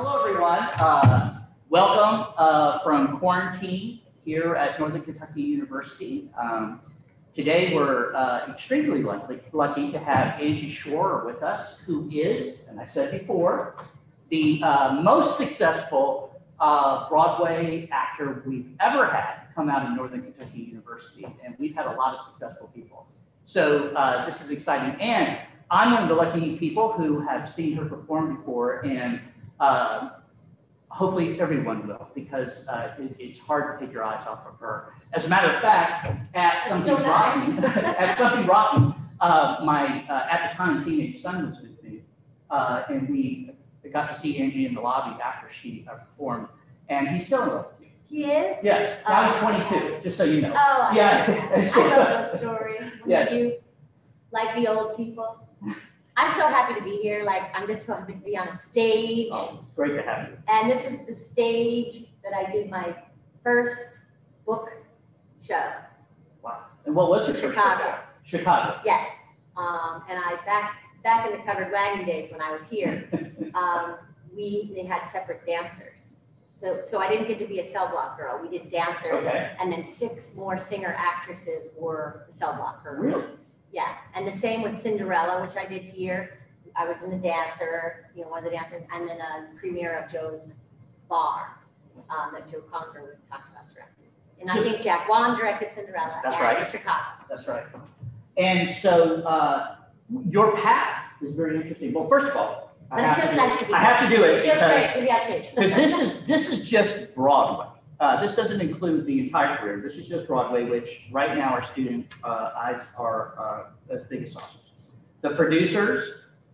Hello, everyone. Uh, welcome uh, from quarantine here at Northern Kentucky University. Um, today, we're uh, extremely lucky, lucky to have Angie Schworer with us, who is, and I said before, the uh, most successful uh, Broadway actor we've ever had come out of Northern Kentucky University, and we've had a lot of successful people. So uh, this is exciting, and I'm one of the lucky people who have seen her perform before, and uh, hopefully everyone will, because uh, it, it's hard to take your eyes off of her. As a matter of fact, at something so nice. rotten, at something rotten, uh, my uh, at the time teenage son was with me, uh, and we got to see Angie in the lobby after she uh, performed, and he's still in love with you. He is? Yes, I was Oh. 22, just so you know. Oh, I Yeah. I love those stories. Yes. You, like the old people. I'm so happy to be here, like, I'm just going to be on a stage. Oh, great to have you. And this is the stage that I did my first book show, Wow. And what was your first Chicago. show? Chicago. Yes. Um, and I, back, back in the covered wagon days when I was here, um, we, they had separate dancers. So, so I didn't get to be a cell block girl. We did dancers. Okay. And then six more singer actresses were the cell block girls. Really? Yeah, and the same with Cinderella, which I did here. I was in the dancer, you know, one of the dancers, and then a premiere of Joe's Bar, um, that Joe Conger would talk about directing. And I think Jack Wann directed Cinderella. That's right. Chicago. That's right. And so uh, your path is very interesting. Well, first of all, I have, just to, nice to be I have to do it just because great to be on stage. because this is this is just Broadway. Uh, this doesn't include the entire career. This is just Broadway, which right now our students' uh, eyes are uh, as big as saucers. The producers,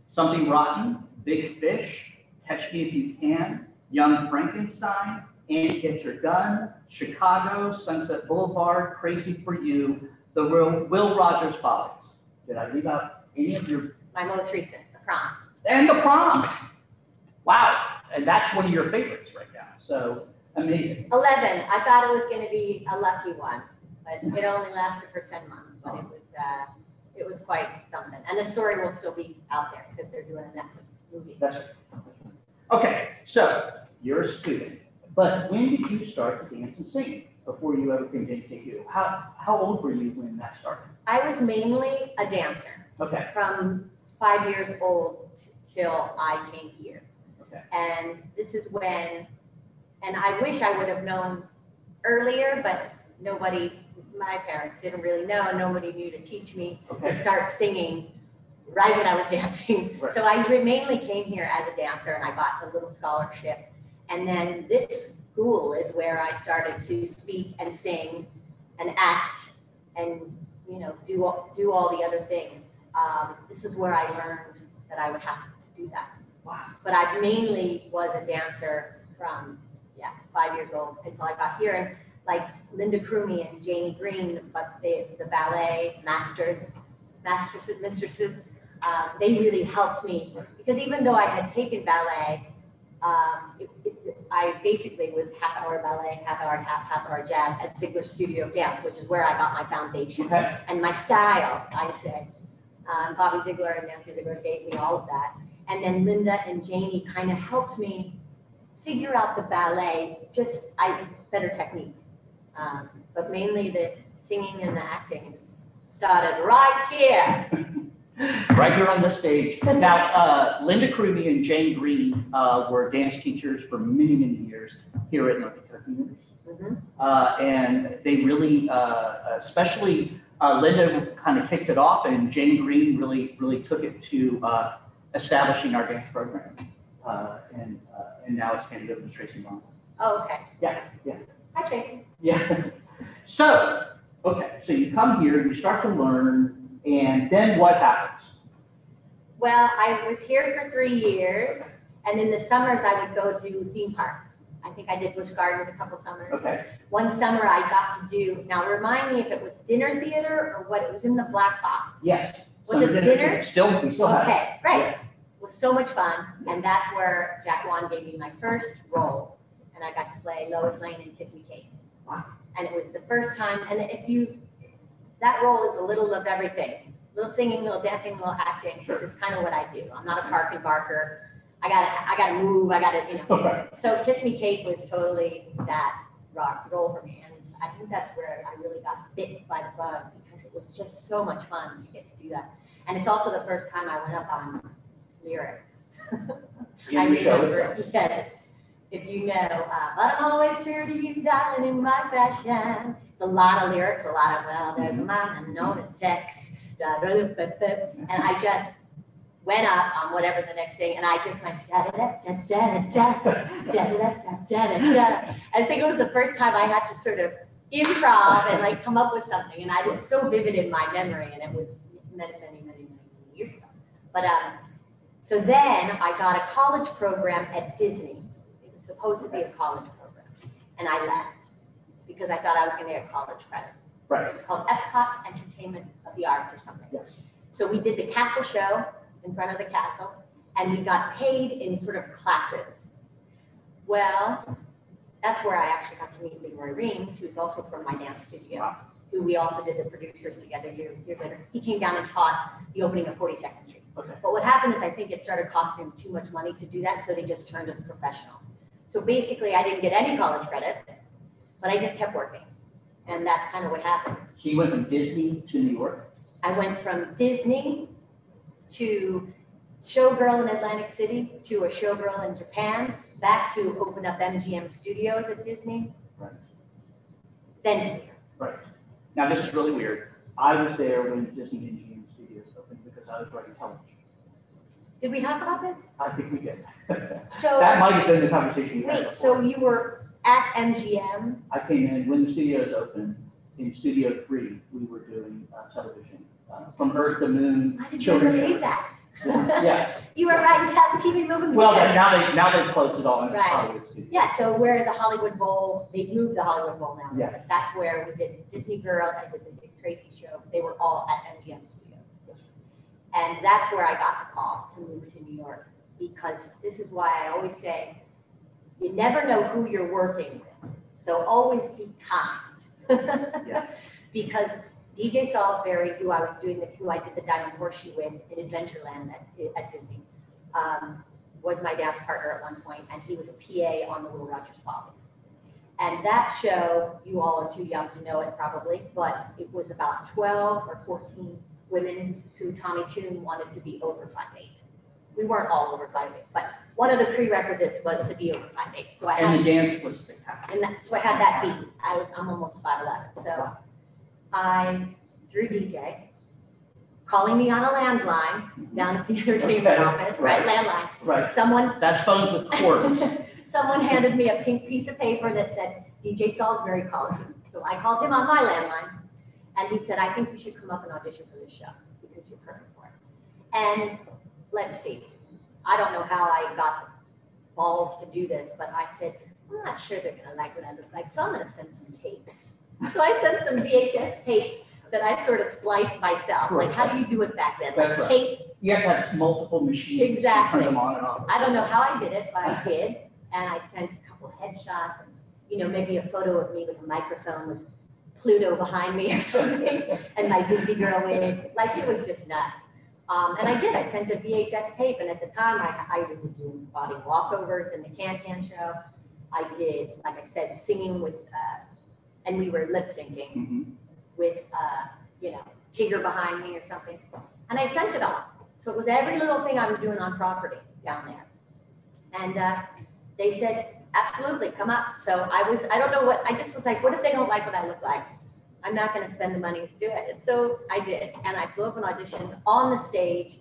Something Rotten, Big Fish, Catch Me If You Can, Young Frankenstein, Annie Get Your Gun, Chicago, Sunset Boulevard, Crazy for You, The Will, Will Rogers Follies. Did I leave out any of your My most recent, The Prom. and the prom. Wow, and that's one of your favorites right now. So amazing. Eleven, I thought it was gonna be a lucky one, but it only lasted for ten months, but it was, uh, it was quite something. And the story will still be out there because they're doing a Netflix movie. That's right. Okay, so you're a student, but when did you start to dance and sing before you ever came to NKU? How how old were you when that started? I was mainly a dancer Okay, from five years old t- till I came here. okay, And this is when, and I wish I would have known earlier, but nobody, my parents didn't really know, nobody knew to teach me to start singing right when I was dancing. Right. So I mainly came here as a dancer and I got a little scholarship. And then this school is where I started to speak and sing and act and, you know, do, all- do all the other things. Um, this is where I learned that I would have to do that. Wow. But I mainly was a dancer from, yeah, five years old until I got here. And like Linda Crumey and Janie Green, but they, the ballet masters, mastresses, mistresses, um, they really helped me because even though I had taken ballet, um, it, it's, I basically was half hour ballet, half hour tap, half hour jazz at Ziegler Studio of Dance, which is where I got my foundation Okay, and my style, I say. Um, Bobby Ziegler and Nancy Ziegler gave me all of that. And then Linda and Janie kind of helped me figure out the ballet, just I better technique. Um, but mainly the singing and the acting is started right here. right here on the stage. Now, uh, Linda Crumey and Jane Green uh, were dance teachers for many, many years here at North Kentucky University. Mhm. Uh, and they really, uh, especially uh, Linda kind of kicked it off, and Jane Green really, really took it to uh, establishing our dance program. Uh, and, uh, and now it's handed over to Tracy Long. Oh, okay. Yeah, yeah. Hi, Tracy. Yeah. So, okay, so you come here, you start to learn, and then what happens? Well, I was here for three years, and in the summers I would go do theme parks. I think I did Busch Gardens a couple summers. Okay, One summer I got to do, now remind me if it was dinner theater or what, it was in the black box. yes. Was Summer it dinner? Still, we still have it. Okay, great. Was so much fun, and that's where Jack Wann gave me my first role, and I got to play Lois Lane in Kiss Me Kate. Wow. And it was the first time, and if you, that role is a little of everything. Little singing, little dancing, little acting, which is kind of what I do. I'm not a Park and Barker. I gotta, I gotta move, I gotta, you know. Okay. So Kiss Me Kate was totally that rock role for me, and I think that's where I really got bit by the bug because it was just so much fun to get to do that. And it's also the first time I went up on lyrics. I In show remember, yes. If you know, uh, but I'm always true to you, darling, in my fashion. It's a lot of lyrics, a lot of, well, there's a man known as Tex. And I just went up on whatever the next thing, and I just went da da da da da da da da da da da da da. I think it was the first time I had to sort of improv and like come up with something, and I was so vivid in my memory, and it was many, many, many, many years ago. But um, so then I got a college program at Disney. It was supposed to be a college program, and I left because I thought I was going to get college credits. Right. It was called Epcot Entertainment of the Arts or something. Yes. So we did the castle show in front of the castle, and we got paid in sort of classes. Well, that's where I actually got to meet Lee Roy Reams, who's also from my dance studio, Wow. who we also did the producers together year, year later. He came down and taught the opening of 42nd Street. Okay. But what happened is I think it started costing him too much money to do that, so they just turned us professional. So basically, I didn't get any college credits, but I just kept working. And that's kind of what happened. So you went from Disney to New York? I went from Disney to showgirl in Atlantic City to a showgirl in Japan, back to open up MGM Studios at Disney. Right. Then to New York. Now, this is really weird. I was there when Disney MGM opened because I was writing television. Did we talk about this? I think we did. So that So, might have been the conversation we had wait, so before. you were at MGM? I came in when the studios opened, in Studio Three, we were doing uh, television, uh, from Earth to Moon, I didn't children's believe shows. that. Yeah, You were writing ta- TV movie well, pictures. now they, now they've closed it all in Right. Hollywood studios. Yeah, so where the Hollywood Bowl, they moved the Hollywood Bowl now. Yeah. but That's where we did Disney Girls, I did the Dick Tracy show, they were all at MGM Studios. And that's where I got the call to move to New York, because this is why I always say, you never know who you're working with, so always be kind. Yes. Because DJ Salisbury, who I was doing the, who I did the Diamond Horseshoe with in Adventureland at, at Disney, um, was my dance partner at one point, and he was a PA on the Little Rogers Follies. And that show, you all are too young to know it probably, but it was about twelve or fourteen women who Tommy Tune wanted to be over five eight. We weren't all over five eight, but one of the prerequisites was to be over five eight. So I had And the dance was spectacular. and that, so I had that beat. I was, I'm almost five eleven, so I drew DJ, calling me on a landline down at the entertainment Okay, office, right, landline. Right, Someone, that's phones with cords. someone handed me a pink piece of paper that said, DJ Salisbury called you. So I called him on my landline, and he said, I think you should come up and audition for this show, because you're perfect for it. And let's see, I don't know how I got the balls to do this, but I said, I'm not sure they're gonna like what I look like, so I'm gonna send some tapes. So I sent some VHS tapes that I sort of spliced myself, like, how do you do it back then? Like right. tape You have to have multiple machines. Exactly. Turn them on and off. I don't know how I did it, but I did, and I sent a couple headshots, and, you know, maybe a photo of me with a microphone with Pluto behind me or something, and my Disney girl wig, like, it was just nuts. Um, and I did, I sent a VHS tape, and at the time, I, I was doing spotting walkovers in the Can Can show. I did, like I said, singing with, uh, and we were lip syncing Mhm. with, uh, you know, Tigger behind me or something. And I sent it off. So it was every little thing I was doing on property down there. And uh, they said, absolutely, come up. So I was, I don't know what, I just was like, what if they don't like what I look like? I'm not going to spend the money to do it. And so I did. And I flew up an audition on the stage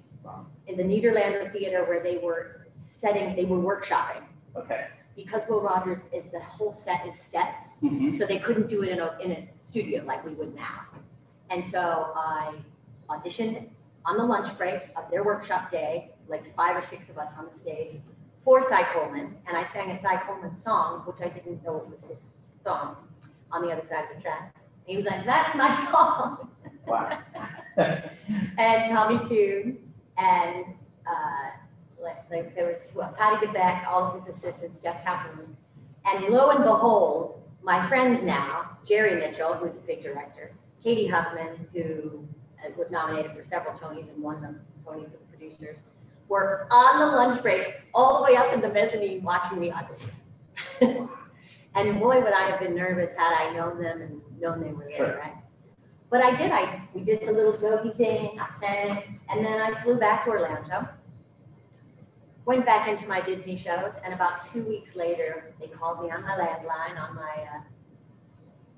in the Nederlander Theater where they were setting, they were workshopping. Okay. Because Will Rogers is, the whole set is steps. Mhm. So they couldn't do it in a, in a studio like we would now. And so I auditioned on the lunch break of their workshop day, like five or six of us on the stage, for Cy Coleman, and I sang a Cy Coleman song, which I didn't know it was his song, on the other side of the tracks. He was like, that's my song. Wow. And Tommy Tune, and, uh, like, like, there was well, Patti D'Beck, all of his assistants, Jeff Kaplan. And lo and behold, my friends now, Jerry Mitchell, who's a big director, Cady Huffman, who uh, was nominated for several Tonys and won the Tony for the producers, were on the lunch break, all the way up in the mezzanine watching me audition. And boy, would I have been nervous had I known them and known they were Sure. there, right? But I did, I, we did the little jokey thing, I sang, and then I flew back to Orlando. Went back into my Disney shows, and about two weeks later, they called me on my landline, on my, uh,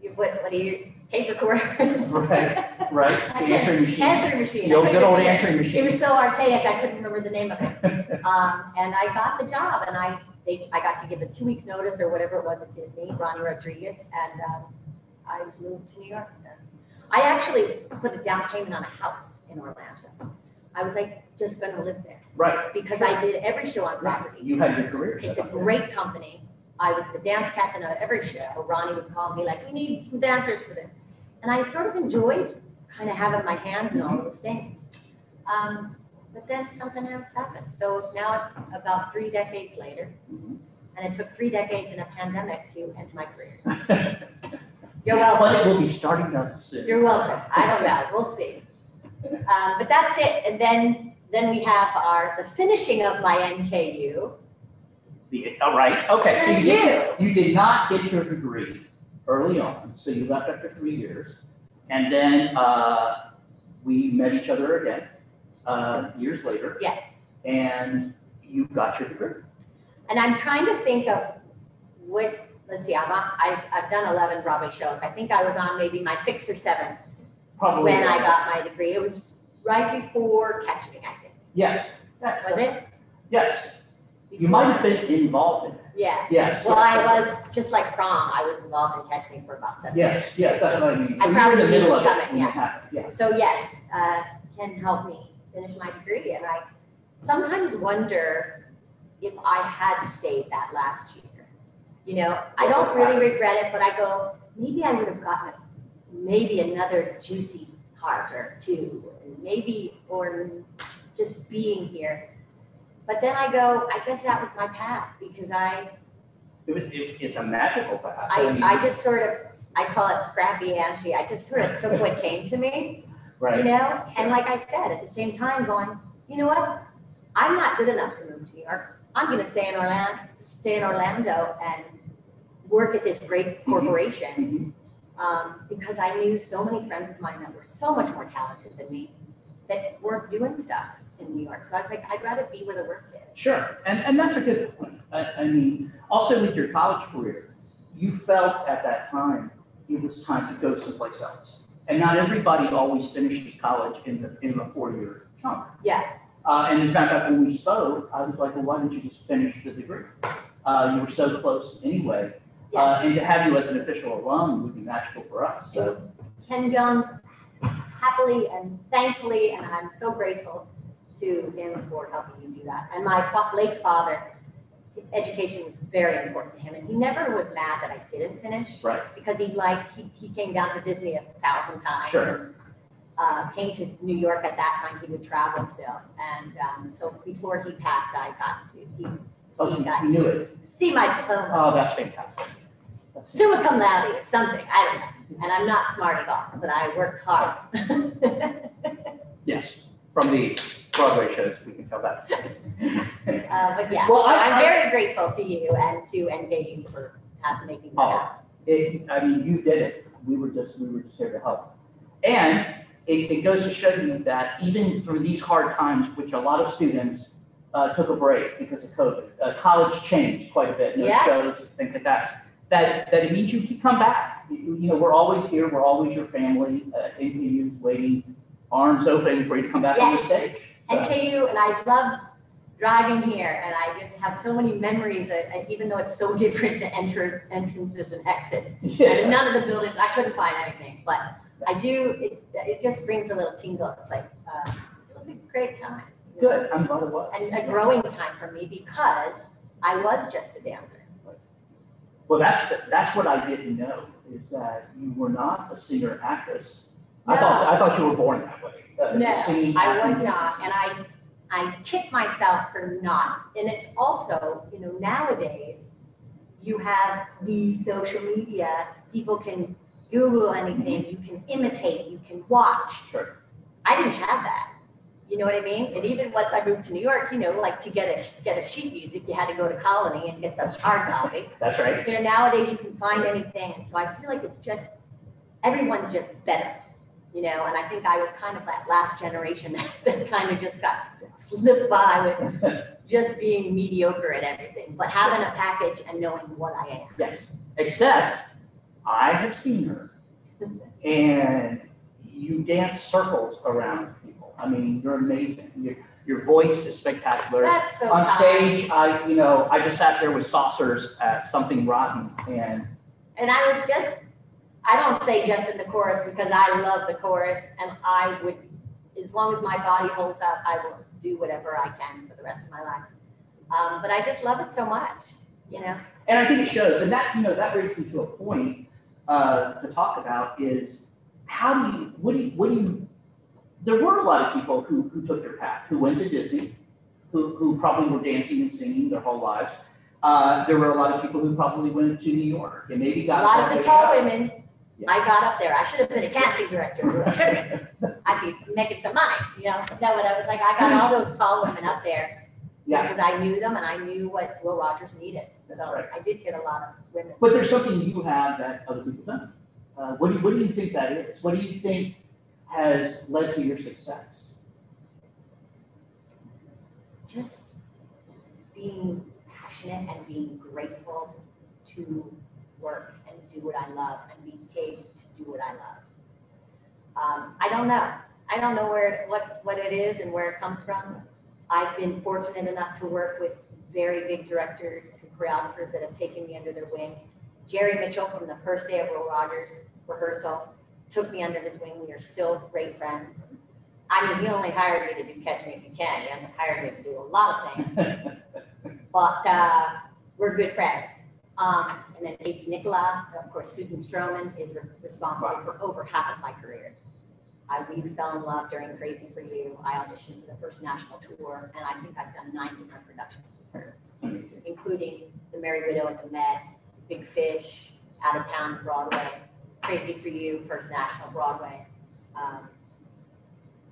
you, what, what do you, tape recorder? Right, right, the answering machine. Answering machine. The old, good old answering It machine. was so archaic, I couldn't remember the name of it. Um, and I got the job and I, they, I got to give a two weeks notice or whatever it was at Disney, Ronnie Rodriguez, and, um, I moved to New York. I actually put a down payment on a house in Orlando. I was like, just gonna live there Right, because I did every show on property. you had your career It's a great company. I was the dance captain of every show. Ronnie would call me like, we need some dancers for this. And I sort of enjoyed kind of having my hands in all those things. Um, but then something else happened. So now it's about three decades later. Mhm. And it took three decades and a pandemic to end my career. You're welcome. But it will be starting up soon. You're welcome. I don't know. We'll see. Um, but that's it. And then, then we have our, the finishing of my NKU. The- All right, okay, so you did, you did not get your degree early on, so you left after three years. And then, uh, we met each other again, uh, years later, Yes. and you got your degree. And I'm trying to think of what, let's see, I'm on, I, I've done eleven Broadway shows. I think I was on maybe my sixth or seventh Probably. when I got my degree. It was right before Catch Me, I think. Yes, Was it? yes, you might have been involved in it, Yeah. yes. Well, I was, just like prom, I was involved in Catch Me for about seven years. Yes, yes, that's what I mean. I So you were in probably the knew it middle was of it coming, when it yeah. happened, yes. So yes, uh, can help me finish my degree. And I sometimes wonder if I had stayed that last year. You know, I don't really regret it, but I go, maybe I would have gotten maybe another juicy part or two, maybe, or just being here. But then I go, I guess that was my path because I, It was, it, it's a magical path. mean, I, I just sort of, I call it scrappy Angie. I just sort of took what came to me you Right, know? And like I said, at the same time going, you know what? I'm not good enough to move to New York. I'm gonna stay in Orlando, stay in Orlando and work at this great corporation. Mhm. Um, because I knew so many friends of mine that were so much more talented than me that weren't doing stuff in New York. So I was like, I'd rather be where the work is. Sure, and, and that's a good point. I, I mean, also with your college career, you felt at that time it was time to go someplace else. And not everybody always finishes college in the, in a four-year chunk. Yeah. Uh, and as a matter of fact, when we spoke, I was like, well, why didn't you just finish the degree? Uh, you were so close anyway. Uh, Yes. and to have you as an official alum would be magical for us, so. Ken Jones, happily and thankfully, and I'm so grateful to him for helping you do that. And my late father, education was very important to him, and he never was mad that I didn't finish. Right. Because he liked, he, he came down to Disney a thousand times. Sure. and, Uh, came to New York at that time, he would travel still, and, um, so before he passed, I got to, he, Oh, you you knew it. see my diploma, Oh, that's fantastic. That's summa cum laude or something, I don't know. And I'm not smart at all, but I worked hard. Yes, from the Broadway shows, we can tell that. Uh, but yeah, Well, I- I'm I- very grateful to you and to NKU for have, making that Oh. happen. It, I mean, you did it. We were just, we were just here to help. And it, it goes to show you that even through these hard times, which a lot of students uh, took a break because of COVID, uh, college changed quite a bit, no Yeah. shows, things like that. That, that it means you can come back. You, you know, we're always here. We're always your family. Uh, NKU's waiting, arms open for you to come back on the Yes. stage. So- NKU, and I love driving here, and I just have so many memories, uh, uh, even though it's so different, the enter, entrances and exits. And none of the buildings, I couldn't find anything, but I do, it, it just brings a little tingle. It's like, uh, this was a great time. Good. I'm glad it was. And a growing time for me because I was just a dancer. Well, that's, the- that's what I didn't know, is that you were not a singer actress. I thought, I thought you were born that way. uh, No, singing, I was not, and I, I kick myself for not. And it's also, you know, nowadays, you have the social media, people can Google anything, you can imitate, you can watch. Sure. I didn't have that. You know what I mean? And even once I moved to New York, you know, like to get a, get a sheet music, you had to go to Colony and get the hard copy. That's right. You know, nowadays you can find anything, and so I feel like it's just, everyone's just better, you know, and I think I was kind of that last generation that, that kind of just got slipped by with just being mediocre at everything, but having a package and knowing what I am. Yes, except I have seen her and you dance circles around people. I mean, you're amazing. Your, your voice is spectacular. That's so On kind. stage, I, you know, I just sat there with saucers at Something Rotten and And I was just, I don't say just in the chorus because I love the chorus and I would, as long as my body holds up, I will do whatever I can for the rest of my life. Um, but I just love it so much, you know? And I think it shows, and that, you know, that brings me to a point uh, to talk about is how do you, what do you, what do you, there were a lot of people who, who took their path, who went to Disney, who, who probably were dancing and singing their whole lives. Uh, there were a lot of people who probably went to New York and maybe got A lot of the tall women, Yeah. I got up there. I should have been a casting director. I should have been. I'd be making some money, you know? No, but I was like, I got all those tall women up there Yeah, because I knew them and I knew what Will Rogers needed. That's So right. I did get a lot of women. but there's something you have that other people don't. Uh, what do you, what do you think that is? What do you think has led to your success? just being passionate and being grateful to work and do what I love and be paid to do what I love. Um, I don't know. I don't know where what what it is and where it comes from. I've been fortunate enough to work with very big directors and choreographers that have taken me under their wing. Jerry Mitchell from the first day of Will Rogers rehearsal took me under his wing. We are still great friends. I mean, he only hired me to do Catch Me If You Can. He hasn't hired me to do a lot of things, but uh, we're good friends. Um, and then Casey Nicholaw, and of course, Susan Stroman is re- responsible for over half of my career. I, we fell in love during Crazy for You. I auditioned for the first national tour, and I think I've done nine different productions with her, including The Merry Widow at the Met, Big Fish, Out of Town Broadway, Crazy for You, First National Broadway. Um,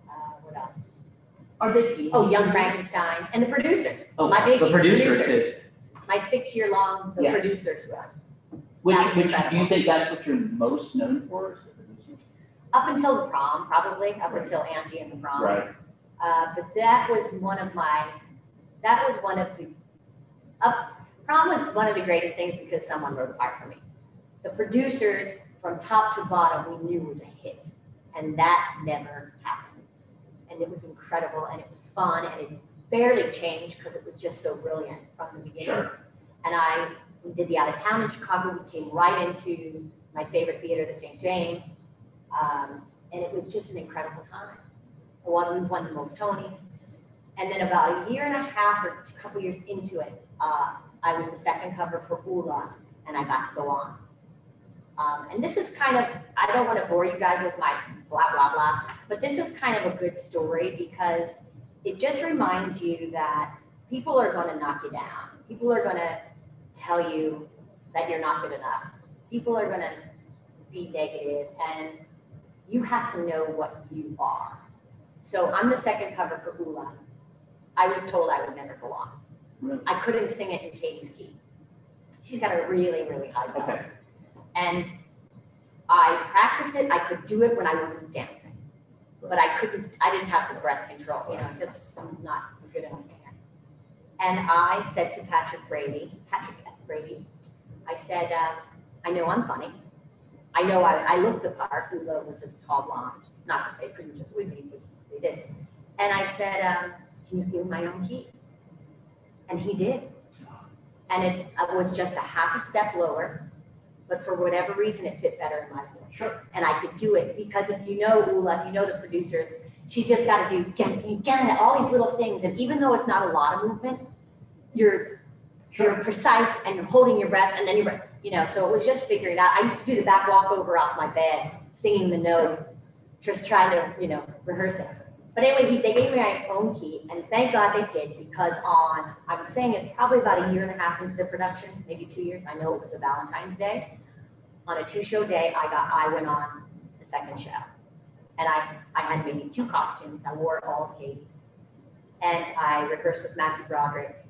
uh, what else? Are they? Oh, Young? Frankenstein, and the producers. Oh, My biggie, The the producers producers. is, My six-year-long, the Yes. producers run. which, That's which, do you think that's what you're most known for? Is the producers? Up until the prom, probably, up Right. until Angie and the prom. Right, Uh, but that was one of my, that was one of the, up, prom was one of the greatest things because someone wrote a part for me. The producers, from top to bottom, we knew was a hit, and that never happened. And it was incredible, and it was fun, and it barely changed because it was just so brilliant from the beginning. sure. And I, we did the out of town in Chicago, we came right into my favorite theater, the St. James. Um, and it was just an incredible time. Won, we won the most Tonys. And then about a year and a half or a couple years into it, uh, I was the second cover for Ulla and I got to go on. Um, and this is kind of, I don't want to bore you guys with my blah, blah, blah, but this is kind of a good story because it just reminds you that people are going to knock you down. People are going to tell you that you're not good enough. People are going to be negative and you have to know what you are. So I'm the second cover for Ulla. I was told I would never go on. Really? I couldn't sing it in Cady's key. She's got a really, really high. Okay, And I practiced it, I could do it when I wasn't dancing. But I couldn't, I didn't have the breath control, you know, just I'm not a good singer. And I said to Patrick Brady, Patrick S. Brady, I said, uh, I know I'm funny. I know I, I looked the part, Ulla was a tall blonde, not that they couldn't just win me, which they did. And I said, um, can you feel my own key? And he did. And it was just a half a step lower, but for whatever reason, it fit better in my voice. Sure. And I could do it because if you know Ulla, if you know the producers, she just got to do get get all these little things. And even though it's not a lot of movement, you're you're precise and you're holding your breath, and then you're you know. So it was just figuring out. I used to do the back walkover off my bed, singing the note, just trying to you know rehearse it. But anyway, he, they gave me my own key, and thank God they did because on I'm saying it's probably about a year and a half into the production, maybe two years. I know it was a Valentine's Day. On a two-show day, I got I went on the second show, And I, I had maybe two costumes. I wore all of. And I rehearsed with Matthew Broderick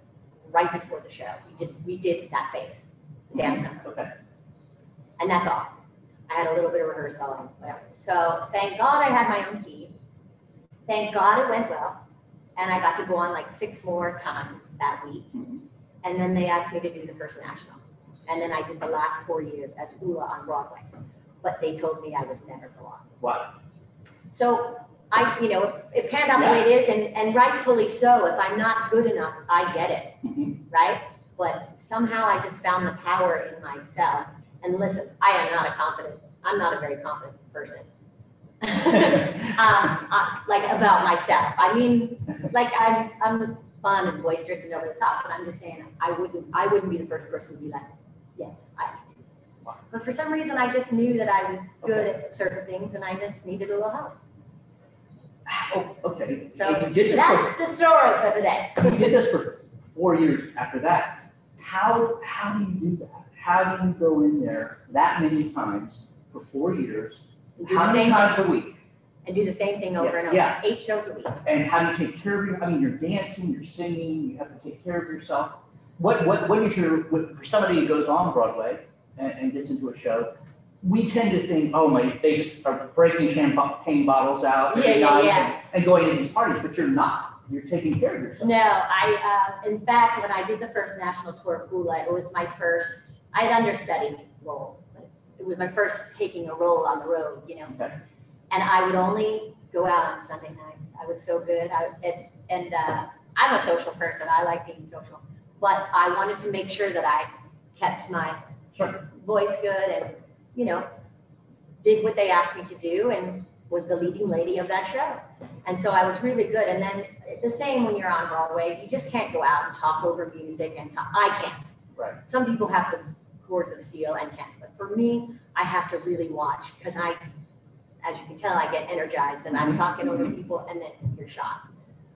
right before the show. We did, we did that face, dance number. Okay. And that's all. I had a little bit of rehearsal and whatever. So thank God I had my own key. Thank God it went well. And I got to go on like six more times that week. Mhm. And then they asked me to do the first national. And then I did the last four years as Ulla on Broadway. But they told me I would never go on. Wow. So I, you know, it panned out the way it is and, and rightfully so. If I'm not good enough, I get it Mhm. right? But somehow I just found the power in myself. And listen, I am not a confident, I'm not a very confident person. um, uh, like about myself. I mean, like I'm, I'm fun and boisterous and over the top, but I'm just saying, I wouldn't, I wouldn't be the first person to be like, yes, I can do this. But for some reason, I just knew that I was good at certain things and I just needed a little help. Oh, okay. So, And you did this for, That's the story for today. you did this for four years after that. How, how do you do that? How do you go in there that many times for four years? Do How the many same times thing, a week? and do the same thing over and over, Yeah. eight shows a week. And how do you take care of your, I mean, you're dancing, you're singing, you have to take care of yourself. What, what, what is your, what, for somebody who goes on Broadway and, and gets into a show, we tend to think, oh my, they just are breaking champagne bottles out every Yeah, yeah, night yeah. and- and going to these parties, but you're not. You're taking care of yourself. No, I, uh, in fact, when I did the first national tour of Hula, it was my first, I had understudied roles. but It was my first taking a role on the road, you know? Okay. And I would only go out on Sunday nights. I was so good. I, and, and, uh, I'm a social person. I like being social. But I wanted to make sure that I kept my Sure. voice good and, you know, did what they asked me to do and was the leading lady of that show. And so I was really good. And then the same when you're on Broadway, you just can't go out and talk over music and talk, I can't. Right. Some people have the cords of steel and can, but for me, I have to really watch because I, as you can tell, I get energized and I'm talking over people and then you're shot.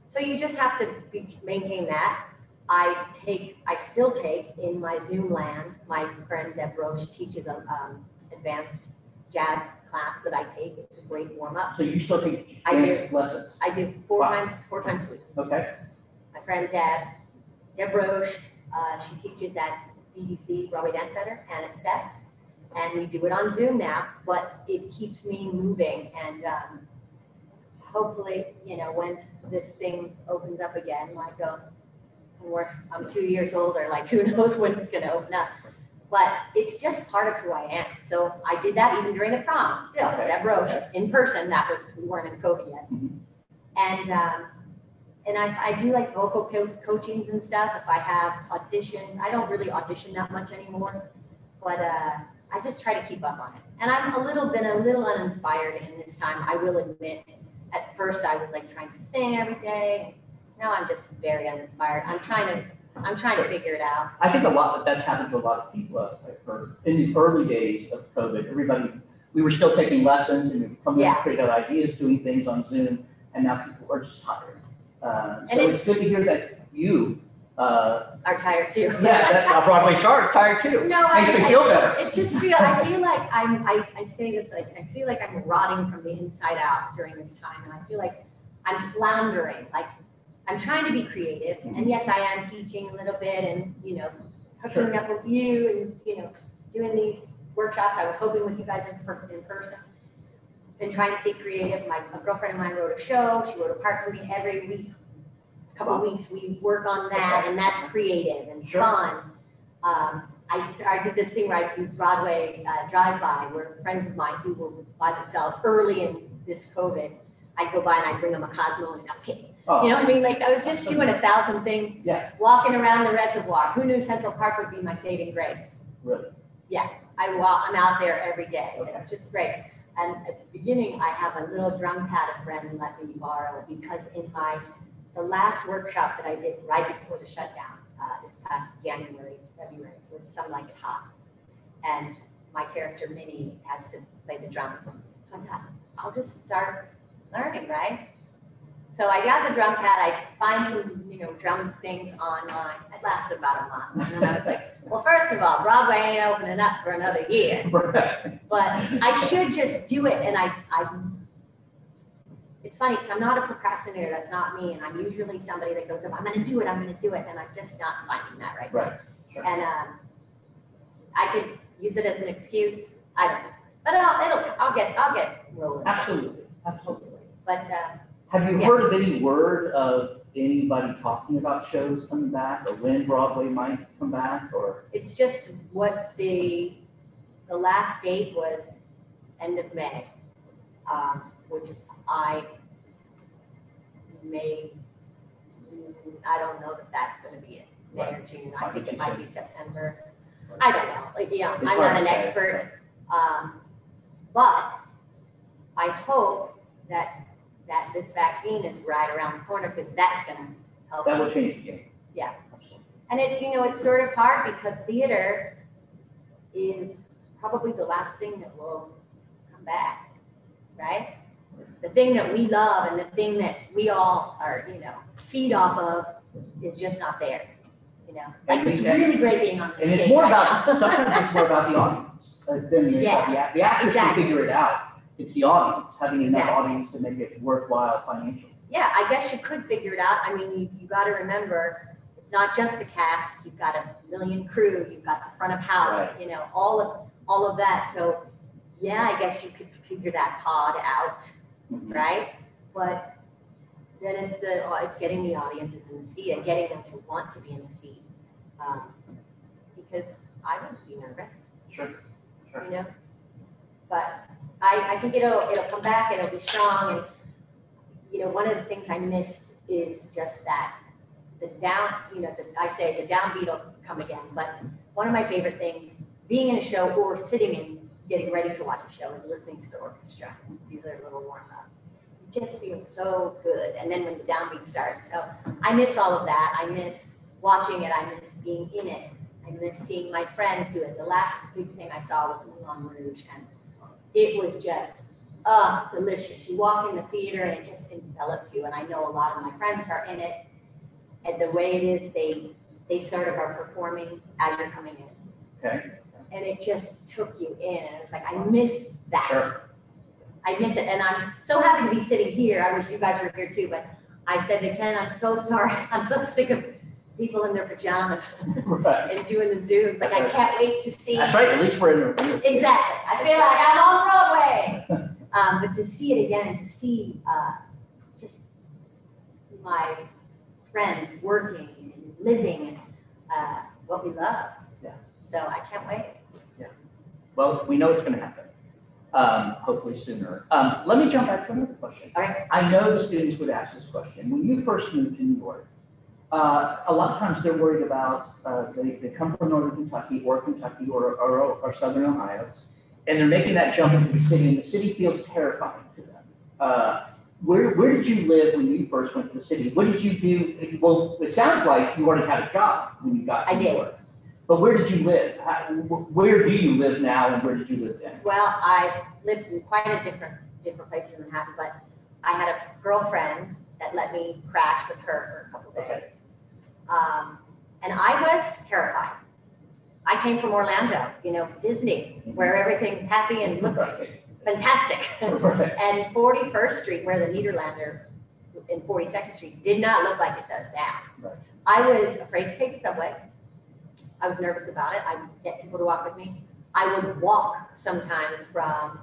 So you just have to be, maintain that. I take, I still take in my Zoom land, my friend Deb Roche teaches um, advanced jazz class that I take. It's a great warm up. So you still take I dance lessons, I do four Wow. times, four times a week. okay? My friend Deb, Deb Roche, uh, she teaches at BDC Broadway Dance Center and at Steps. And we do it on Zoom now, but it keeps me moving and, um, hopefully, you know, when this thing opens up again, like, uh, we're, I'm two years older, like, who knows when it's gonna open up? But it's just part of who I am. So I did that even during the prom, still, Okay. Deb Roche, in person, that was, we weren't in COVID yet. Mhm. And, um, and I, I do like vocal co- coachings and stuff. If I have audition, I don't really audition that much anymore, but uh, I just try to keep up on it. And I'm a little been a little uninspired in this time. I will admit. At first, I was like trying to sing every day. Now I'm just very uninspired. I'm trying to I'm trying to figure it out. I think a lot, of that's happened to a lot of people. uh, I've heard. In the early days of COVID, everybody, we were still taking lessons and we were coming up with creative ideas, doing things on Zoom, and now people are just tired. Uh, And So it's good to hear that you, uh, Are tired too. yeah, that Broadway star, tired too. No, I, Makes me I- feel better. It just feel, I feel like I'm, I, I say this, like, I feel like I'm rotting from the inside out during this time, and I feel like I'm floundering, like, I'm trying to be creative, and yes, I am teaching a little bit and, you know, hooking up with you and, you know, doing these workshops, I was hoping with you guys in, per- in person. Been trying to stay creative, my, a girlfriend of mine wrote a show, she wrote a part for me every week. A couple Wow. weeks, we work on that, and that's creative and Sure. fun. Um, I did this thing where I do Broadway uh, drive-by, where friends of mine who were by themselves early in this COVID, I'd go by and I'd bring them a Cosmo and a cupcake. Oh, You know what I mean? Like, I was just doing a thousand things. Yeah. Walking around the reservoir. Who knew Central Park would be my saving grace? Really? Yeah, I walk, I'm out there every day. It's just great. And at the beginning, I have a little drum pad a friend let me borrow because in my, the last workshop that I did right before the shutdown, uh, this past January, February, was Some Like It Hot. And my character Minnie has to play the drums. So I thought, I'll just start learning, right? So I got the drum pad, I find some, you know, drum things online. It lasted about a month. And then I was like, well, first of all, Broadway ain't opening up for another year, but I should just do it. And I, I, it's funny, because I'm not a procrastinator, that's not me, and I'm usually somebody that goes, I'm gonna do it, I'm gonna do it, and I'm just not finding that right now. Right, sure. And, um, I could use it as an excuse, I don't know, but I'll, it'll, I'll get, I'll get rolling. Absolutely, absolutely. But, uh, Have you Yeah. heard of any word of anybody talking about shows coming back or when Broadway might come back or? it's just what the, the last date was end of May, um, which I may, mm, I don't know that that's gonna be it, May or June, I think it might be September. I don't know, like, yeah, It's I'm hard not to an say. expert, um, but I hope that, that this vaccine is right around the corner, because that's gonna help. That will change the game. Yeah. And it, you know, it's sort of hard because theater is probably the last thing that will come back, right? The thing that we love and the thing that we all are, you know, feed off of is just not there, you know? Like, And it's really great being on the And it's more right about, sometimes it's more about the audience uh, than the, Yeah, the the actors can figure it out. It's the audience, having enough Exactly. audience to make it worthwhile financially. Yeah, I guess you could figure it out. I mean, you, you gotta remember, it's not just the cast, you've got a million crew, you've got the front of house, you know, all of, all of that. So, yeah, I guess you could figure that pod out, Mhm. right? But then it's the, uh, it's getting the audiences in the seat and getting them to want to be in the seat. Um, Because I would be nervous, Sure, sure. you know? But I, I think it'll, it'll come back, and it'll be strong, and, you know, one of the things I missed is just that, the down, you know, the, I say the downbeat will come again, but one of my favorite things, being in a show or sitting and getting ready to watch a show is listening to the orchestra do their little warm up. It just feels so good, and then when the downbeat starts, so I miss all of that, I miss watching it, I miss being in it, I miss seeing my friends do it. The last big thing I saw was Moulin Rouge, and it was just, uh, delicious. You walk in the theater and it just envelops you, and I know a lot of my friends are in it. And the way it is, they, they sort of are performing as you're coming in. Okay, And it just took you in, and it was like, I miss that. sure. I miss it, and I'm so happy to be sitting here. I wish you guys were here too, but I said to Ken, I'm so sorry. I'm so sick of people in their pajamas Right. and doing the Zooms. Like, I can't wait to see. That's right, at least we're in a. Exactly. I feel like I'm on Broadway. Um, but to see it again and to see, uh, just my friend working and living and, uh, what we love. Yeah. So I can't wait. Well, we know it's gonna happen, um, hopefully sooner. Um, let me jump back to another question. All right. I know the students would ask this question. When you first moved to New York, uh, a lot of times they're worried about, uh, they, they come from northern Kentucky or Kentucky or, or, or southern Ohio, and they're making that jump into the city, and the city feels terrifying to them. Uh, where, where did you live when you first went to the city? What did you do? Well, it sounds like you already had a job when you got to I did. York. But where did you live? How, where do you live now, and where did you live then? Well, I lived in quite a different, different place in Manhattan, but I had a girlfriend that let me crash with her for a couple of Okay. Um, and I was terrified. I came from Orlando, you know, Disney, where everything's happy and looks fantastic. Right. And Forty-first Street, where the Nederlander in Forty-second Street did not look like it does now. Right. I was afraid to take the subway. I was nervous about it. I'd get people to walk with me. I would walk sometimes from,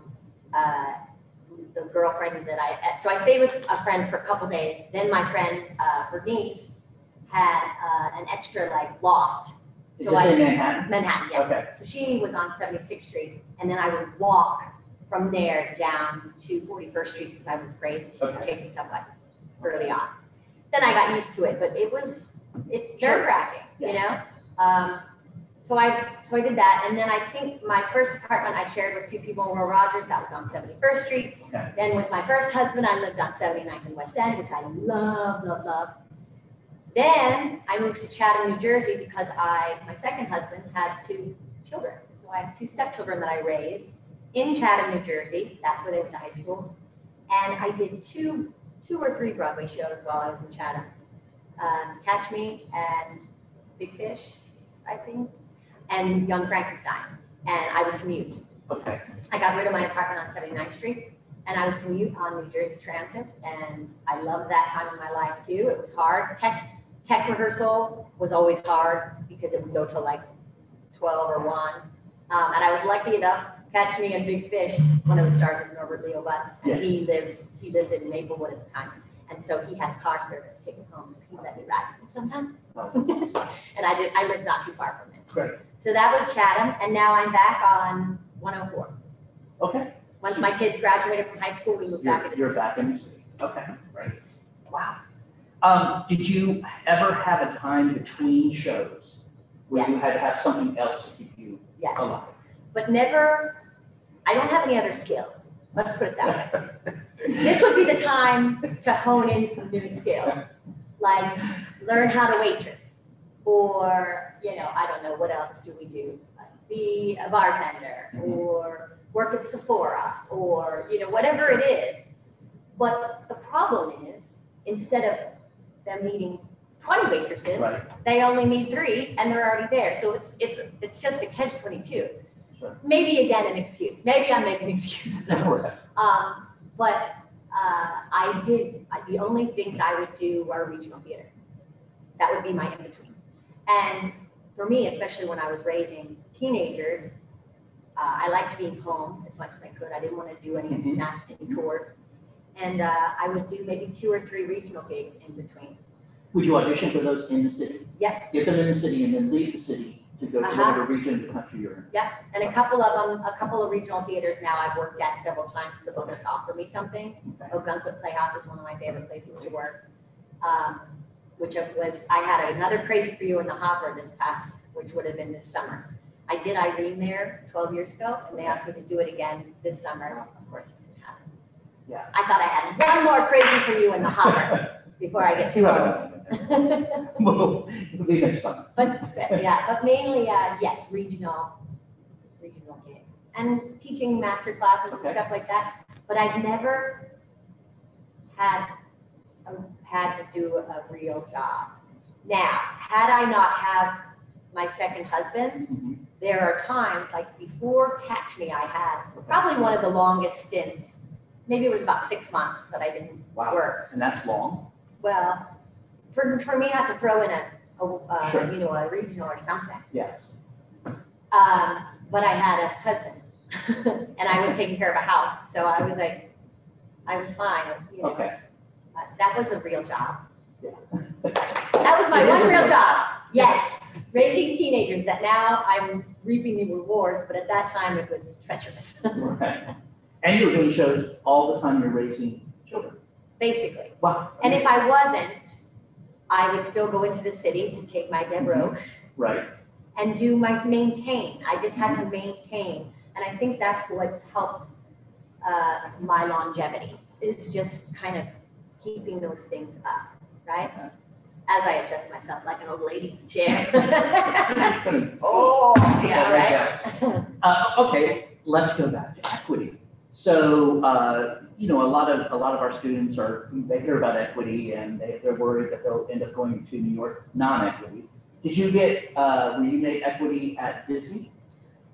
uh, the girlfriend that I, so I stayed with a friend for a couple days. Then my friend, uh, her niece had, uh, an extra like loft, Is So this I- in Manhattan? Manhattan, yeah. Okay, So she was on Seventy-Sixth Street, and then I would walk from there down to Forty-first Street because I was afraid to Okay. take the subway early on. Then I got used to it, but it was, it's Sure. nerve wracking, you know? Um, so I, so I did that, and then I think my first apartment I shared with two people in Will Rogers, that was on Seventy-first Street. Okay. Then with my first husband, I lived on 79th and West End, which I love, love, love. Then I moved to Chatham, New Jersey because I, my second husband had two children. So I have two stepchildren that I raised in Chatham, New Jersey. That's where they went to high school. And I did two, two or three Broadway shows while I was in Chatham. Um, Catch Me and Big Fish, I think, and Young Frankenstein. And I would commute. okay, I got rid of my apartment on 79th Street and I would commute on New Jersey Transit, and I loved that time in my life too. It was hard. Tech, tech rehearsal was always hard because it would go till like twelve or one. Um, and I was lucky enough, catch me in Big Fish, one of the stars is Norbert Leo Butz, and he lives, he lived in Maplewood at the time. And so he had car service, take me home, so he let me ride with him sometime. And I did, I lived not too far from him. Great. So that was Chatham, and now I'm back on one oh four. Okay, Once my kids graduated from high school, we moved back you're, into you're back in the city. Okay, great. Wow. Um, did you ever have a time between shows where you had to have something else to keep you Yes, alive? but never, I don't have any other skills. Let's put it that way. This would be the time to hone in some new skills, like learn how to waitress, or, you know, I don't know, what else do we do? Be a bartender, Mhm. or work at Sephora, or, you know, whatever it is. But the problem is, instead of them needing twenty waitresses, Right, they only need three and they're already there. So it's, it's, it's just a catch twenty-two. Sure. Maybe again, an excuse. Maybe I'm making excuses. right, Um, but, uh, I did, the only things I would do are regional theater. That would be my in-between. And for me, especially when I was raising teenagers, uh, I liked being home as much as I could. I didn't want to do any Mhm. national tours. And, uh, I would do maybe two or three regional gigs in between. Would you audition for those in the city? Yep. Get them in the city and then leave the city to go to Uh-huh. whatever region of the country you're in? And a couple of them, a couple of regional theaters now I've worked at several times, so they'll just offer me something. Okay. Ogunquit Playhouse is one of my favorite places to work. Um, which was, I had another Crazy for You in the hopper this past, which would have been this summer. I did Irene there twelve years ago, and they asked me to do it again this summer. Of course, it didn't happen. Yeah. I thought I had one more Crazy for You in the hopper before I get too old. Well, it'll be next summer. But, but, yeah, but mainly, uh, yes, regional, regional gigs and teaching master classes and Okay. stuff like that. But I've never had, had to do a real job. Now, had I not have my second husband, Mhm. there are times, like before Catch Me, I had probably one of the longest stints. Maybe it was about six months that I didn't Wow, work. and that's long? Well, for, for me not to throw in a, a, uh, Sure. you know, a regional or something. Yes. Um, but I had a husband and I was taking care of a house, so I was like, I was fine, you know. Okay. Uh, That was a real job. Yeah. That was my It is one a real real- job, yes. Raising teenagers that now I'm reaping the rewards, but at that time it was treacherous, Right. And you're doing shows all the time you're raising children. basically. Wow. And if I wasn't, I would still go into the city to take my Deborah Right, and do my maintain. I just had to maintain. And I think that's what's helped uh, my longevity is just kind of keeping those things up, right? Okay. As I adjust myself like an old lady chair. oh, yeah, right. Uh, okay, let's go back to equity. So, uh, you know, a lot of, a lot of our students are, they hear about equity and they, they're worried that they'll end up going to New York non-equity. Did you get, uh, were you made equity at Disney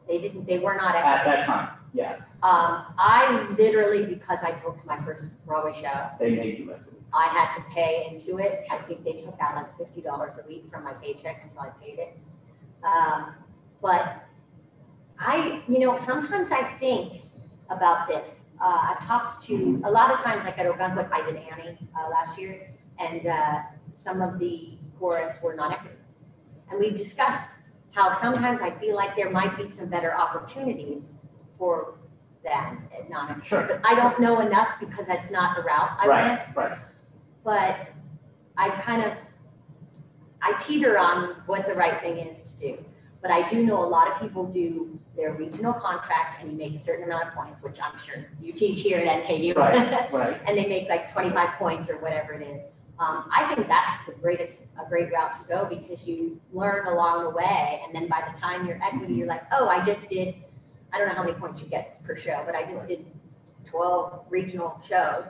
They didn't. They were not. at that time? Yeah, Um, I literally because I booked my first Broadway show. they made you equity. I had to pay into it. I think they took out like fifty dollars a week from my paycheck until I paid it. Um, but I, you know, sometimes I think about this. Uh, I've talked to, a lot of times, like at Ogunquit, I did Annie, uh, last year, and, uh, some of the chorus were non-equity. And we've discussed how sometimes I feel like there might be some better opportunities for them at non-equity. Sure. But I don't know enough because that's not the route I went Right, right. but I kind of, I teeter on what the right thing is to do. But I do know a lot of people do their regional contracts and you make a certain amount of points, which I'm sure you teach here at NKU. Right, right. And they make like twenty-five points or whatever it is. Um, I think that's the greatest, a great route to go because you learn along the way. And then by the time you're equity, you're like, oh, I just did, I don't know how many points you get per show, but I just did twelve regional shows.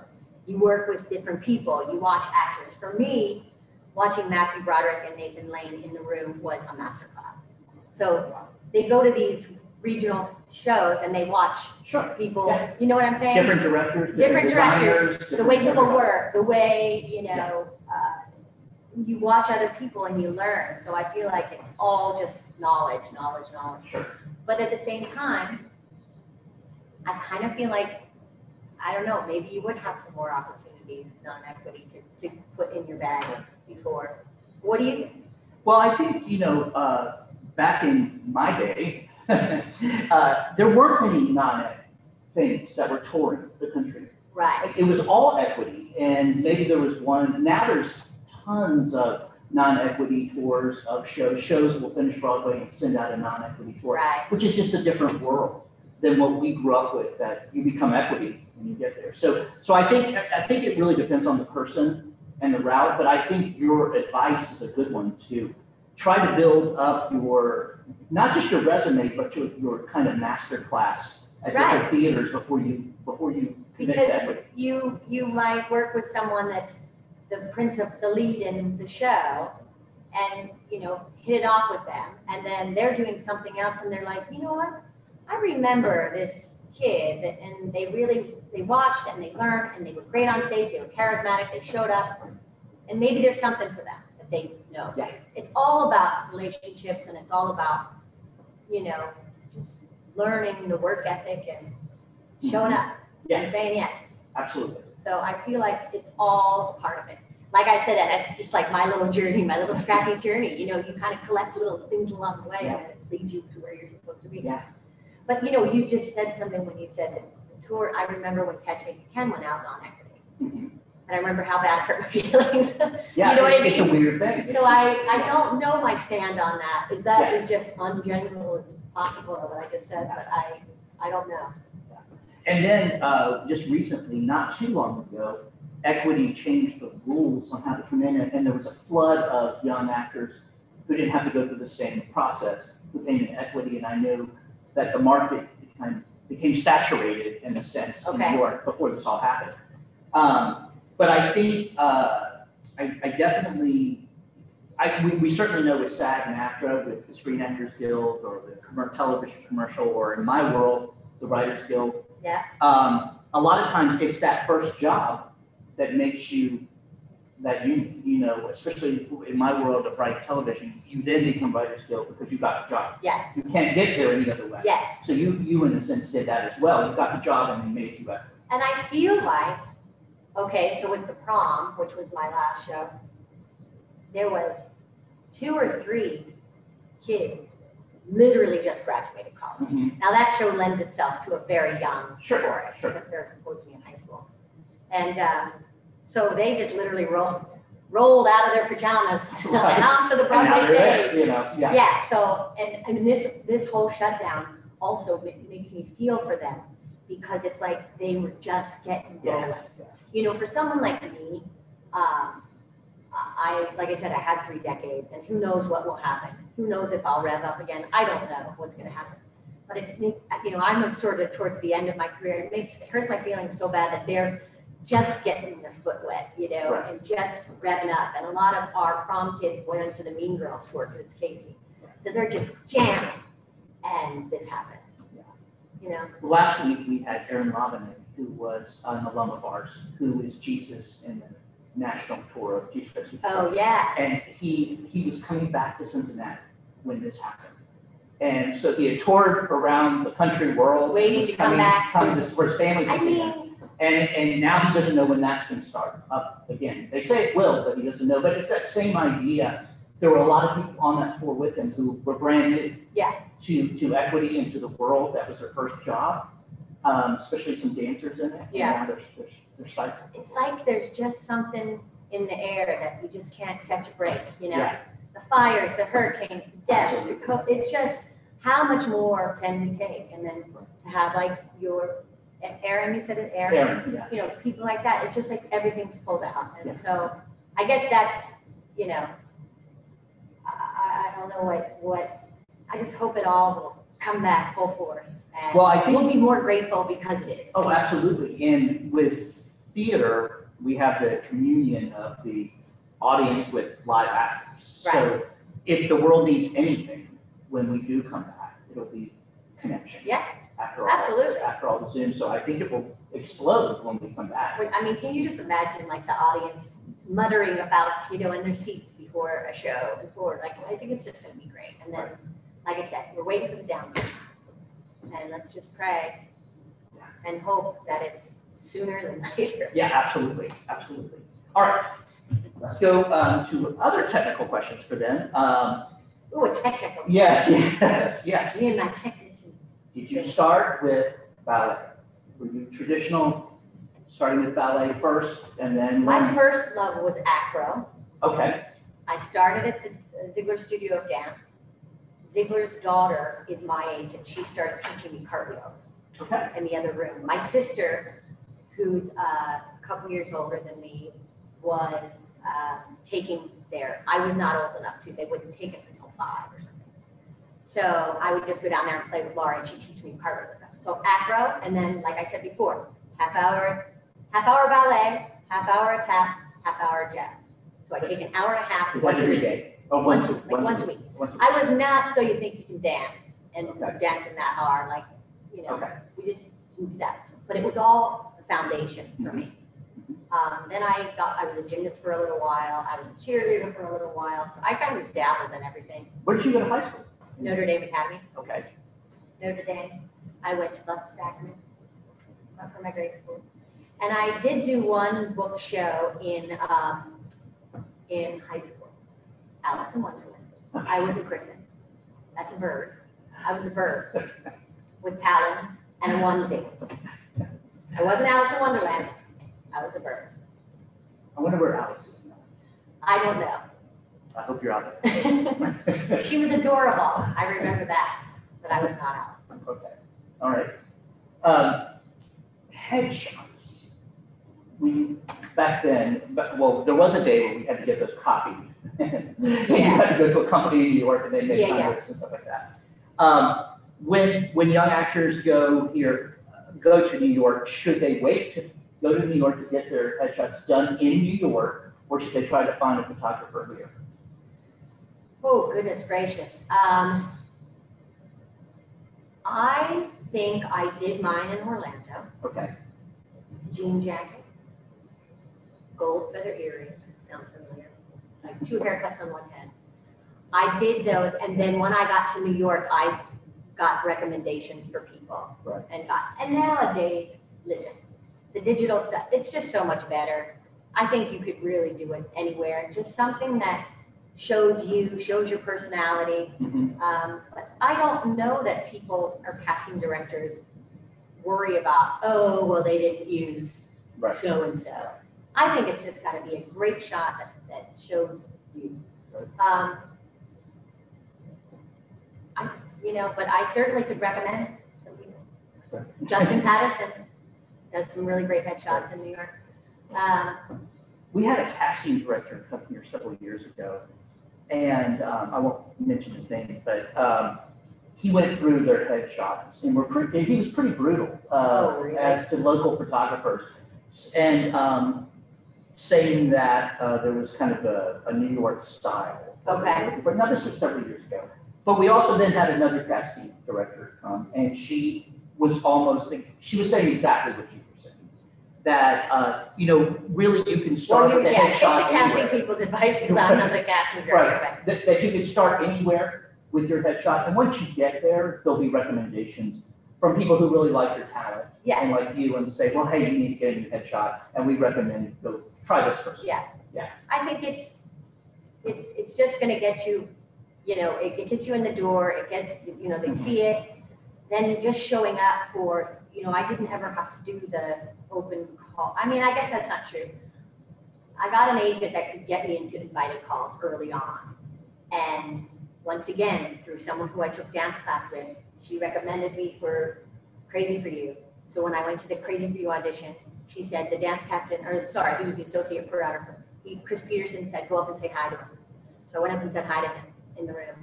You work with different people, you watch actors. For me, watching Matthew Broderick and Nathan Lane in the room was a masterclass. So they go to these regional shows and they watch Sure. people, Yeah. you know what I'm saying? Different directors, Different different directors, designers. the way different people everybody. work, the way, you know, uh, you watch other people and you learn. So I feel like it's all just knowledge, knowledge, knowledge. Sure. But at the same time, I kind of feel like, I don't know, maybe you would have some more opportunities, non-equity, to, to put in your bag before. What do you think? Well, I think, you know, uh, back in my day, uh, there weren't many non-ed things that were touring the country. Right, It was all equity, and maybe there was one, now there's tons of non-equity tours of shows. Shows will finish Broadway and send out a non-equity tour, right, which is just a different world than what we grew up with, that you become equity when you get there. So, so I think, I think it really depends on the person and the route, but I think your advice is a good one to try to build up your, not just your resume, but your, your kind of master class at different Right. theaters before you, before you commit to because equity. you, you might work with someone that's the principal, the lead in the show, and, you know, hit it off with them, and then they're doing something else, and they're like, you know what? I remember this kid, and they really, they watched and they learned, and they were great on stage, they were charismatic, they showed up, and maybe there's something for them that they know. Yeah. It's all about relationships, and it's all about, you know, just learning the work ethic and showing up Yeah. and saying yes. Absolutely. So I feel like it's all part of it. Like I said, that's just like my little journey, my little scrappy journey. You know, you kind of collect little things along the way and it leads you to where you're supposed to be. Yeah. But you know, you just said something when you said that the tour, I remember when Catch Me If You Can went out on equity. Mhm. And I remember how bad it hurt my feelings. Yeah, You know what I it's- it's a weird thing. So I, I don't know my stand on that. Is that is just ungenerable as possible, what I just said, but I, I don't know. And then, uh, just recently, not too long ago, Equity changed the rules on how to come in, and and there was a flood of young actors who didn't have to go through the same process, who came in Equity, and I knew that the market kind of became saturated in a sense in New York before this all happened. Um, but I think, uh, I, I definitely, I, we, we certainly know with SAG and AFTRA, with the Screen Actors Guild, or the commer- television commercial, or in my world, the Writers Guild. Yeah. Um, a lot of times, it's that first job that makes you, that you, you know, especially in my world of writing television, you then become Writers Guild because you got the job. Yes, You can't get there any other way. yes. So you, you in a sense did that as well. You got the job and they made you better. And I feel like, okay, so with the prom, which was my last show, there was two or three kids literally just graduated college. Now that show lends itself to a very young Sure, chorus sure. because they're supposed to be in high school. And um, so they just literally rolled, rolled out of their pajamas Right. and onto the Broadway stage. You know, yeah. Yeah, so, and, and this, this whole shutdown also makes me feel for them because it's like they were just getting going. Yes. You know, for someone like me, um, I, like I said, I had three decades and who knows what will happen? Who knows if I'll rev up again? I don't know what's gonna happen. But it, make- you know, I'm sort of towards the end of my career. It makes, it hurts my feelings so bad that they're just getting their foot wet, you know, Right. and just revving up. And a lot of our prom kids went into the Mean Girls tour because it's Casey. So they're just jamming and this happened. Yeah. You know, Last week, we had Aaron Robinette, who was an alum of ours, who is Jesus in the national tour of Jesus Christ. oh, yeah, And he, he was coming back to Cincinnati when this happened. And so he had toured around the country world. Waiting to come back Coming to, his- his family. to I mean, And, and now he doesn't know when that's gonna start up again. They say it will, but he doesn't know. But it's that same idea. There were a lot of people on that tour with him who were brand new. Yeah. To, to equity and to the world. That was their first job, um, especially some dancers in it. Yeah. they're, they're, they're stifled. it's like there's just something in the air that you just can't catch a break, you know? Yeah. The fires, the hurricanes, the deaths, the co- it's just, how much more can we take? And then to have like your, Aaron, you said it, Aaron? Aaron, yeah. You know, people like that, it's just like everything's pulled out. Yeah. And so I guess that's, you know, I, I, I don't know what, what, I just hope it all will come back full force. And Well, I think- we'll be more grateful because it is. Oh, absolutely. And with theater, we have the communion of the audience with live actors. So if the world needs anything, when we do come back, it'll be connection. Yeah, After all, absolutely. after all the Zoom, so I think it will explode when we come back. Wait, I mean, can you just imagine like the audience muttering about, you know, in their seats before a show, before, like, I think it's just gonna be great. And then, like I said, we're waiting for the download. And let's just pray and hope that it's sooner than later. Yeah, absolutely, absolutely. All right, let's go um, to other technical questions for them. Um, Ooh, a technical. Yes, yes, yes. Me and my technician. Did you start with ballet? Were you traditional, starting with ballet first and then? My first love was acro. Okay, I started at the Ziegler Studio of Dance. Ziegler's daughter is my age and she started teaching me cartwheels okay, in the other room. My sister, who's uh, a couple years older than me, was um, taking there. I was not old enough to, they wouldn't take us until five or something. So I would just go down there and play with Laura and she'd teach me cartwheel stuff. So acro, and then, like I said before, half hour, half hour ballet, half hour tap, half hour jazz. So I take an hour and a half is that once a every week. day? Oh, Once, a- like once a week. Once a week. I was not so you think you can dance and Okay. dancing that hard, like, you know, Okay, we just didn't do that. But it was all the foundation for me. Um, then I got, I was a gymnast for a little while, I was a cheerleader for a little while, so I kind of dabbled in everything. where did you go to high school? Notre Dame Academy, Okay, Notre Dame, I went to Blessed Sacrament, went for my grade school. And I did do one book show in, um, in high school, Alice in Wonderland. I was a griffin. That's a bird. I was a bird with talons and a onesie. I wasn't Alice in Wonderland. I was a bird. I wonder where Alice is now. I don't know. I hope you're out there. she was adorable. I remember that, but I was not Alice. Okay, all right. Um, headshots. We, back then, but, well, there was a day when we had to get those copied. You had to go to a company in New York and they made Yeah, yeah. and stuff like that. Um, when, when young actors go here, go to New York, should they wait to go to New York to get their headshots done in New York? Or should they try to find a photographer here? Oh, goodness gracious. Um, I think I did mine in Orlando. Okay, Jean jacket, gold feather earrings, sounds familiar, like two haircuts on one head. I did those, and then when I got to New York, I got recommendations for people. Right. And got, and nowadays, listen, the digital stuff, it's just so much better. I think you could really do it anywhere, just something that shows you, shows your personality. Mhm. Um, but I don't know that people or casting directors worry about, oh, well, they didn't use so and so. I think it's just gotta be a great shot that, that shows you. Um, I, you know, but I certainly could recommend some people. Right. Justin Patterson does some really great headshots in New York. Um, We had a casting director come here several years ago, and um, I won't mention his name, but um, he went through their headshots, and were pretty, he was pretty brutal uh, Oh, really? as to local photographers, and um, saying that uh, there was kind of a, a New York style. Okay. But now this was several years ago. But we also then had another casting director come, and she was almost, she was saying exactly what you were saying. That, uh, you know, really you can well, start you, with a yeah, take the casting anywhere. people's advice, because I'm not the casting director, Right, that, that you can start anywhere with your headshot, and once you get there, there'll be recommendations from people who really like your talent. Yeah. And like you, and say, well, hey, you need to get a new headshot, and we recommend, go, try this person. Yeah. Yeah. I think it's, it's, it's just gonna get you, you know, it, it gets you in the door, it gets, you know, they see it. Then just showing up for, you know, I didn't ever have to do the open call, I mean, I guess that's not true. I got an agent that could get me into invited calls early on. And once again, through someone who I took dance class with, she recommended me for Crazy for You. So when I went to the Crazy for You audition, she said, the dance captain, or sorry, he was the associate choreographer. He, Chris Peterson said, go up and say hi to him. So I went up and said hi to him in the room.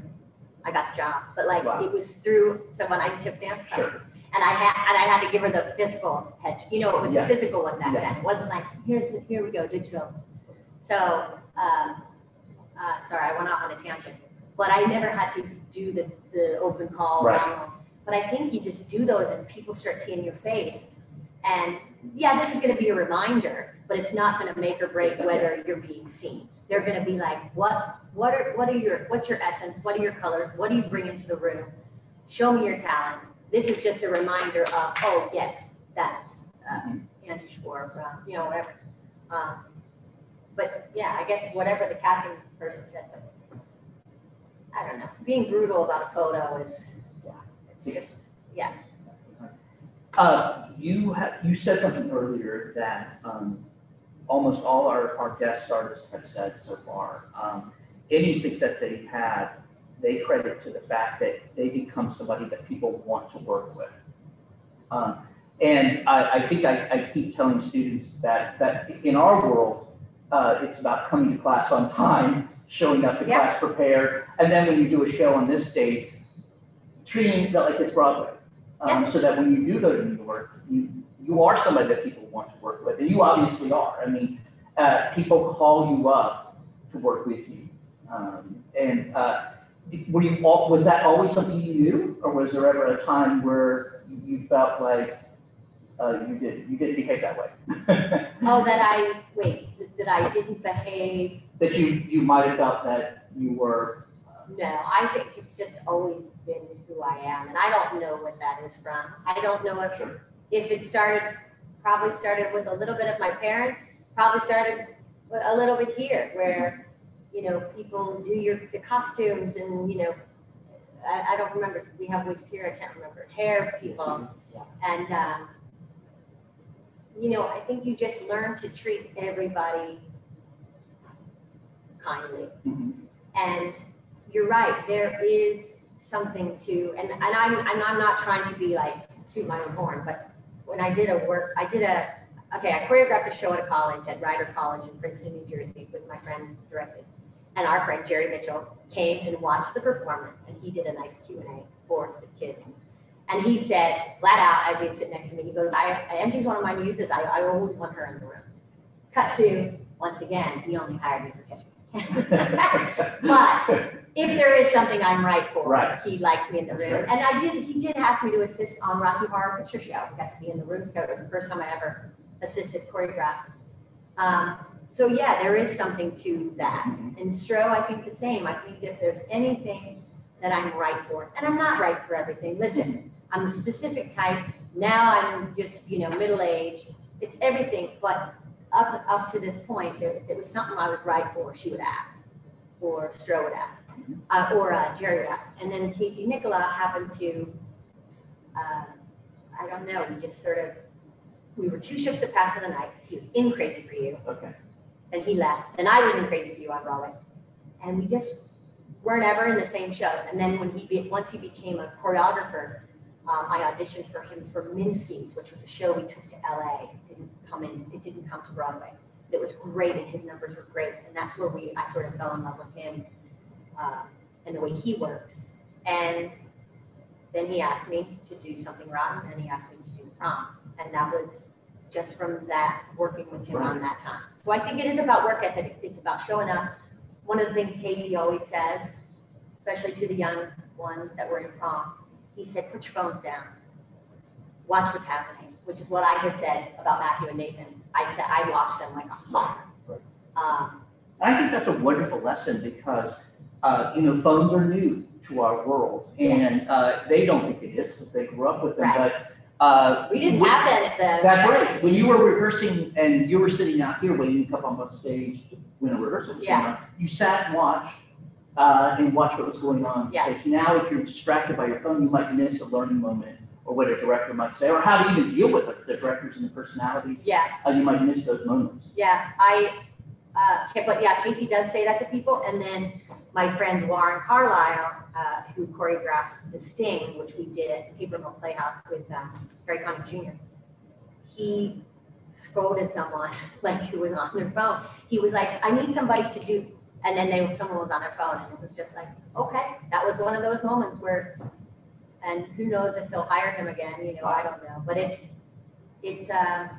I got the job, but like, Wow. it was through someone I took dance class Sure. And I had, and I had to give her the physical head, you know, it was the physical one back Yeah. then. It wasn't like, here's, the here we go, digital. So, um, uh, sorry, I went off on a tangent. But I never had to do the, the open call. Right. But I think you just do those and people start seeing your face. And yeah, this is gonna be a reminder, but it's not gonna make or break whether you're being seen. They're gonna be like, what, what are, what are your, what's your essence? What are your colors? What do you bring into the room? Show me your talent. This is just a reminder of, oh, yes, that's, uh, Angie Schworer from, you know, whatever. Um, But yeah, I guess whatever the casting person said, I don't know, being brutal about a photo is, yeah, it's just, yeah. Uh, you have, you said something earlier that, um, almost all our, our guest artists have said so far. Um, any success they've had, they credit to the fact that they become somebody that people want to work with. Um, and I, I think I, I keep telling students that, that in our world, uh, it's about coming to class on time, showing up to Yeah. class prepared, and then when you do a show on this stage, treating it like it's Broadway. Um, so that when you do go to New York, you, you are somebody that people want to work with, and you obviously are. I mean, uh, people call you up to work with you. Um, and, uh, were you, all, was that always something you knew, or was there ever a time where you felt like, uh, you did, you didn't behave that way? Oh, that I, wait, that I didn't behave, That you, you might have felt that you were, no, I think it's just always been who I am, and I don't know what that is from. I don't know if, Sure. if it started, probably started with a little bit of my parents, probably started with a little bit here, where, you know, people do your, the costumes and, you know, I, I don't remember, we have wigs here, I can't remember, hair people, And, um, you know, I think you just learn to treat everybody kindly. Mhm. And you're right, there is something to, and, and I'm, and I'm not trying to be like, toot my own horn, but when I did a work, I did a, okay, I choreographed a show at a college, at Rider College in Princeton, New Jersey, with my friend directed. And our friend Jerry Mitchell came and watched the performance, and he did a nice Q and A for the kids. And he said, flat out, as he'd sit next to me, he goes, I, Angie's one of my muses, I, I always want her in the room. Cut to, once again, he only hired me for catch me. But if there is something I'm right for, Right. he likes me in the room. And I did, he did ask me to assist on Rocky Horror Picture Show, I got to be in the room together, it was the first time I ever assisted choreograph. Um, so yeah, there is something to that. Mhm. And Stro, I think the same, I think if there's anything that I'm right for, and I'm not right for everything, listen, I'm a specific type, now I'm just, you know, middle-aged, it's everything, but up, up to this point, there, it was something I was right for, she would ask, or Stro would ask, uh, or uh, Jerry would ask. And then Casey Nicholaw happened to, uh, I don't know, we just sort of, we were two ships that passed in the night because he was in Crazy for You, Okay. and he left, and I was in Crazy for You on Broadway. And we just weren't ever in the same shows. And then when he, be- once he became a choreographer, um, I auditioned for him for Minsky's, which was a show we took to LA. It didn't come in, it didn't come to Broadway. It was great, and his numbers were great, and that's where we, I sort of fell in love with him, uh, and the way he works. And then he asked me to do something rotten, and he asked me to do prom, and that was just from that, working with him on that time. So I think it is about work ethic, it's about showing up. One of the things Casey always says, especially to the young ones that were in prom, he said, put your phones down. Watch what's happening, which is what I just said about Matthew and Nathan. I said, I watched them like a hawk. Right. Um, I think that's a wonderful lesson because, uh, you know, phones are new to our world and, uh, they don't think it is because they grew up with them, Right. but, uh. we didn't have that at the. That's right. When you were rehearsing and you were sitting out here waiting to come up on stage when a rehearsal was going Yeah. on, you sat and watched, uh, and watched what was going on. on Yeah. Now, if you're distracted by your phone, you might miss a learning moment or what a director might say, or how to even deal with it, the directors and the personalities. Yeah, Uh, you might miss those moments. yeah, I, uh, okay, but yeah, Casey does say that to people, and then my friend Warren Carlyle, uh, who choreographed The Sting, which we did at Paper Mill Playhouse with, um, Harry Connick Jr. He scolded someone, like, who was on their phone. He was like, I need somebody to do, and then they, someone was on their phone, and it was just like, okay, that was one of those moments where, and who knows if they'll hire him again, you know, I don't know, but it's, it's, um,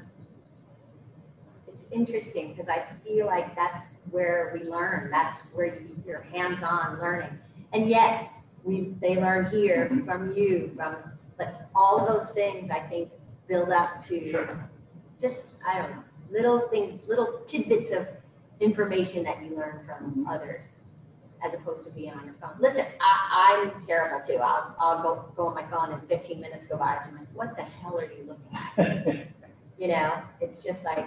it's interesting because I feel like that's where we learn. That's where you, you're hands-on learning. And yes, we, they learn here Mhm. from you, from But all those things, I think, build up to Sure. just, I don't know, little things, little tidbits of information that you learn from Mhm. others as opposed to being on your phone. Listen, I, I'm terrible too. I'll, I'll go, go on my phone and fifteen minutes go by and I'm like, what the hell are you looking at? You know, it's just like,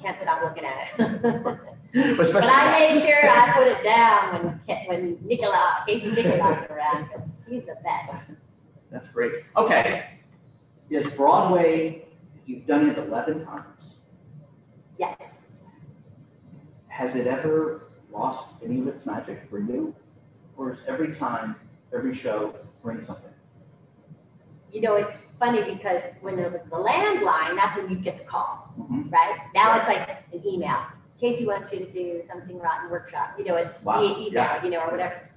can't stop looking at it. But Especially. I made sure I put it down when, when Nicholaw, Casey Nicholaw's around, because he's the best. That's great. Okay. Is Broadway, you've done it eleven times. Yes. Has it ever lost any of its magic for you? Or is every time, every show bring something? You know, it's funny because when it was the landline, that's when you get the call. Mhm. right? Now it's like an email. Casey wants you to do something rotten workshop, you know, it's Wow, via email, yeah. you know, or whatever.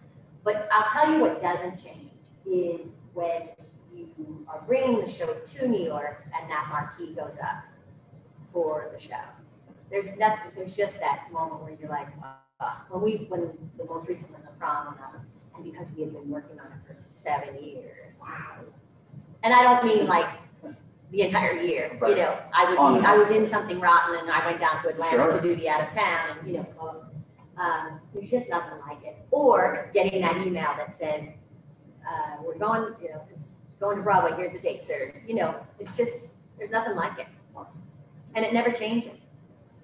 But I'll tell you what doesn't change is when you are bringing the show to New York and that marquee goes up for the show. There's nothing, there's just that moment where you're like, uh, when we, when the most recent one, the prom and because we had been working on it for seven years. And I don't mean like the entire year, you Right. know, I would, be- and I was in something rotten and I went down to Atlanta Sure. to do the out of town and, you know, um, um, there's just nothing like it. Or getting that email that says, uh, we're going, you know, this is going to Broadway, here's the dates, or, you know, it's just, there's nothing like it. And it never changes,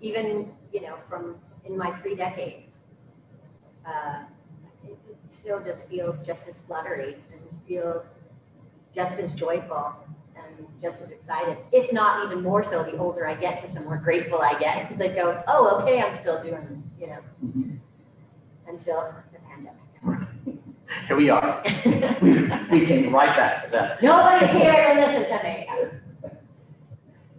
even, you know, from, in my three decades. Uh, It it still just feels just as fluttery and feels just as joyful and just as excited, if not even more so the older I get, because the more grateful I get, that goes, oh, okay, I'm still doing this, you know, Mhm. until the pandemic. Here we are. We we came right back to that. Nobody's here to listen to me.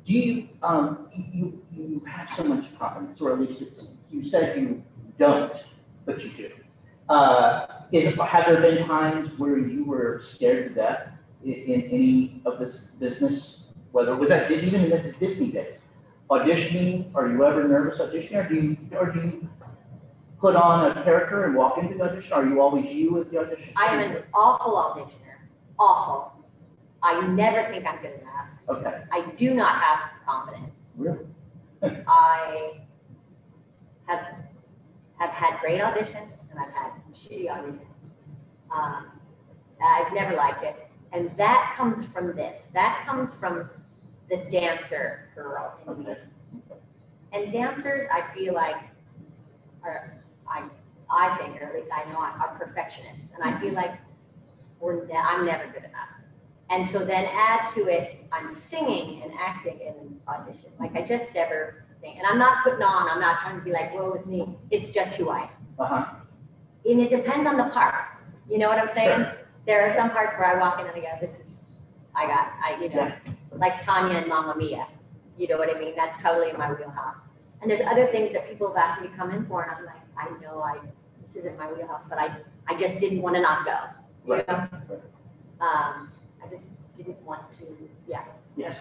Do you, um, you, you have so much confidence, or at least it's, you said you don't, but you do. Uh, is, have there been times where you were scared to death in, in any of this business? Whether, was that, even in the Disney days? Auditioning, are you ever nervous auditioning, or do you, or do you put on a character and walk into the audition? Are you always you at the audition? I am an awful auditioner, awful. I never think I'm good enough. Okay, I do not have confidence. really? I have, have had great auditions and I've had shitty auditions. Um, I've never liked it. And that comes from this, that comes from the dancer girl in me. And dancers, I feel like are, I, I think, or at least I know, are perfectionists. And I feel like we're, ne- I'm never good enough. And so then add to it, I'm singing and acting in audition. Like I just never think, and I'm not putting on, I'm not trying to be like, whoa, it's me. It's just who I am. Uh-huh, And it depends on the part. You know what I'm saying? There are some parts where I walk in and I go, this is, I got, I, you know, Yeah. like Tanya and Mamma Mia. You know what I mean? That's totally in my wheelhouse. And there's other things that people have asked me to come in for, and I'm like, I know I, this isn't my wheelhouse, but I, I just didn't want to not go. You Right. know? Um, I just didn't want to, yeah, yes,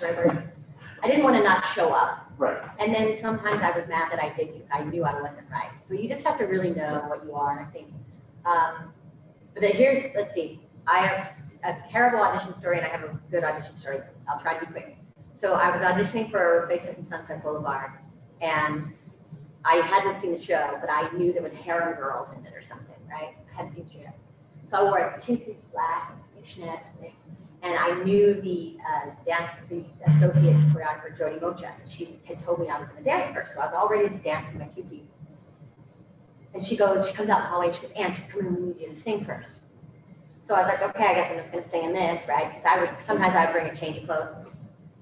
that's the right word. I didn't want to not show up. right, And then sometimes I was mad that I did because I knew I wasn't right. So you just have to really know what you are, and I think. Um, but then here's, let's see, I have a terrible audition story and I have a good audition story. I'll try to be quick. So I was auditioning for Face It and Sunset Boulevard and I hadn't seen the show, but I knew there was harem girls in it or something, right? I hadn't seen the show. So I wore a two-piece black fishnet. And I knew the uh, dance, the associate choreographer, Jodi Moccia. She had told me I was going to dance first, so I was all ready to dance in my piece. And she goes, she comes out in the hallway, she goes, Anne, come in, we need you to sing first. So I was like, okay, I guess I'm just going to sing in this, right? Because I would, sometimes I would bring a change of clothes.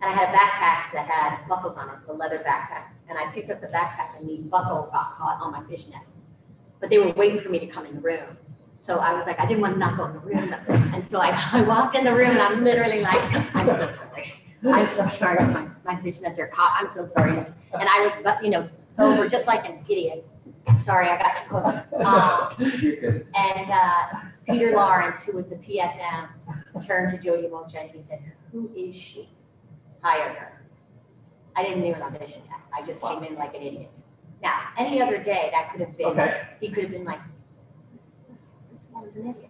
And I had a backpack that had buckles on it, it's a leather backpack. And I picked up the backpack and the buckle got caught on my fishnets. But they were waiting for me to come in the room. So I was like, I didn't want to not go in the room. And so I, I walked in the room and I'm literally like, I'm so sorry. I'm so sorry. My, my fishnets are caught. I'm so sorry. And I was, but you know, over just like an idiot. Sorry, I got too close. Um, and uh, Peter Lawrence, who was the PSM, turned to Jodi Moccia and he said, who is she? Hire her. I didn't even audition yet. I just came in like an idiot. Now, any other day, that could have been, Okay, he could have been like, this, this woman's an idiot.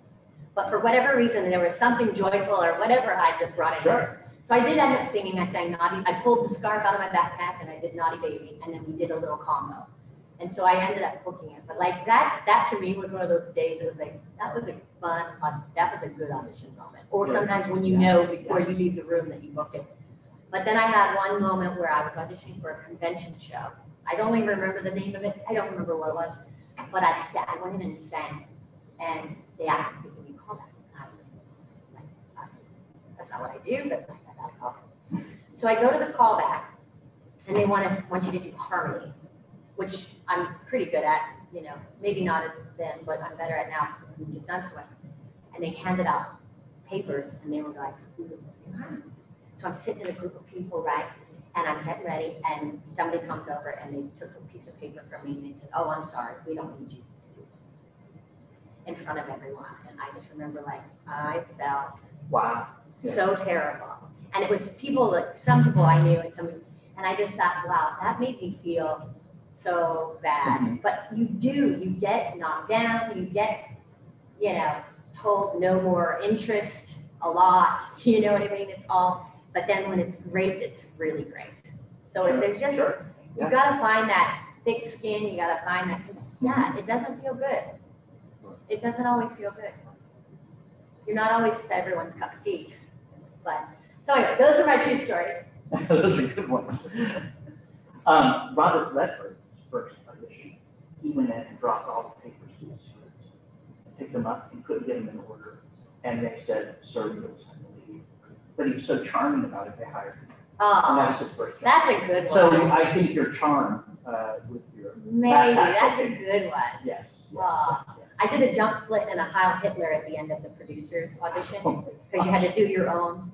But for whatever reason, there was something joyful or whatever I just brought in. Sure. So I did end up singing, I sang Naughty, I pulled the scarf out of my backpack and I did Naughty Baby, and then we did a little combo. And so I ended up booking it, but like that's, that to me was one of those days, it was like, that was a fun, that was a good audition moment. Or Right. sometimes when you know before you leave the room that you book it. But then I had one moment where I was auditioning for a convention show. I don't even remember the name of it, I don't remember what it was, but I sat, I went in and sang. And they asked me, can you call that? I like, that's not what I do, but I call. So I go to the callback and they want to, want you to do harmonies, which I'm pretty good at, you know, maybe not as then, but I'm better at now because we've just done so much. And they handed out papers and they were like? So I'm sitting in a group of people, right? And I'm getting ready and somebody comes over and they took a piece of paper from me and they said, oh, I'm sorry, we don't need you. In front of everyone. And I just remember like, I felt Wow. So terrible. And it was people like some people I knew and some, and I just thought, wow, that made me feel so bad. Mhm. But you do, you get knocked down, you get, you know, told no more interest a lot. You know what I mean? It's all, but then when it's great, it's really great. So if there's just, Sure. Yeah. you gotta find that thick skin, you gotta find that, cause yeah, it doesn't feel good. It doesn't always feel good. You're not always everyone's cup of tea, but, so anyway, those are my two stories. Those are good ones. Um, Robert Redford's first audition, he went in and dropped all the papers to his students. Picked them up and couldn't get them in order. And they said, sir, you don't sign the leave. But he was so charming about it, they hired him. And Oh, that was his first job. that's a good one. So. I think your charm, uh, with your, Maybe, that's a good one. yes. yes, Wow. I did a jump split and a Heil Hitler at the end of the producer's audition, oh. because you had to do your own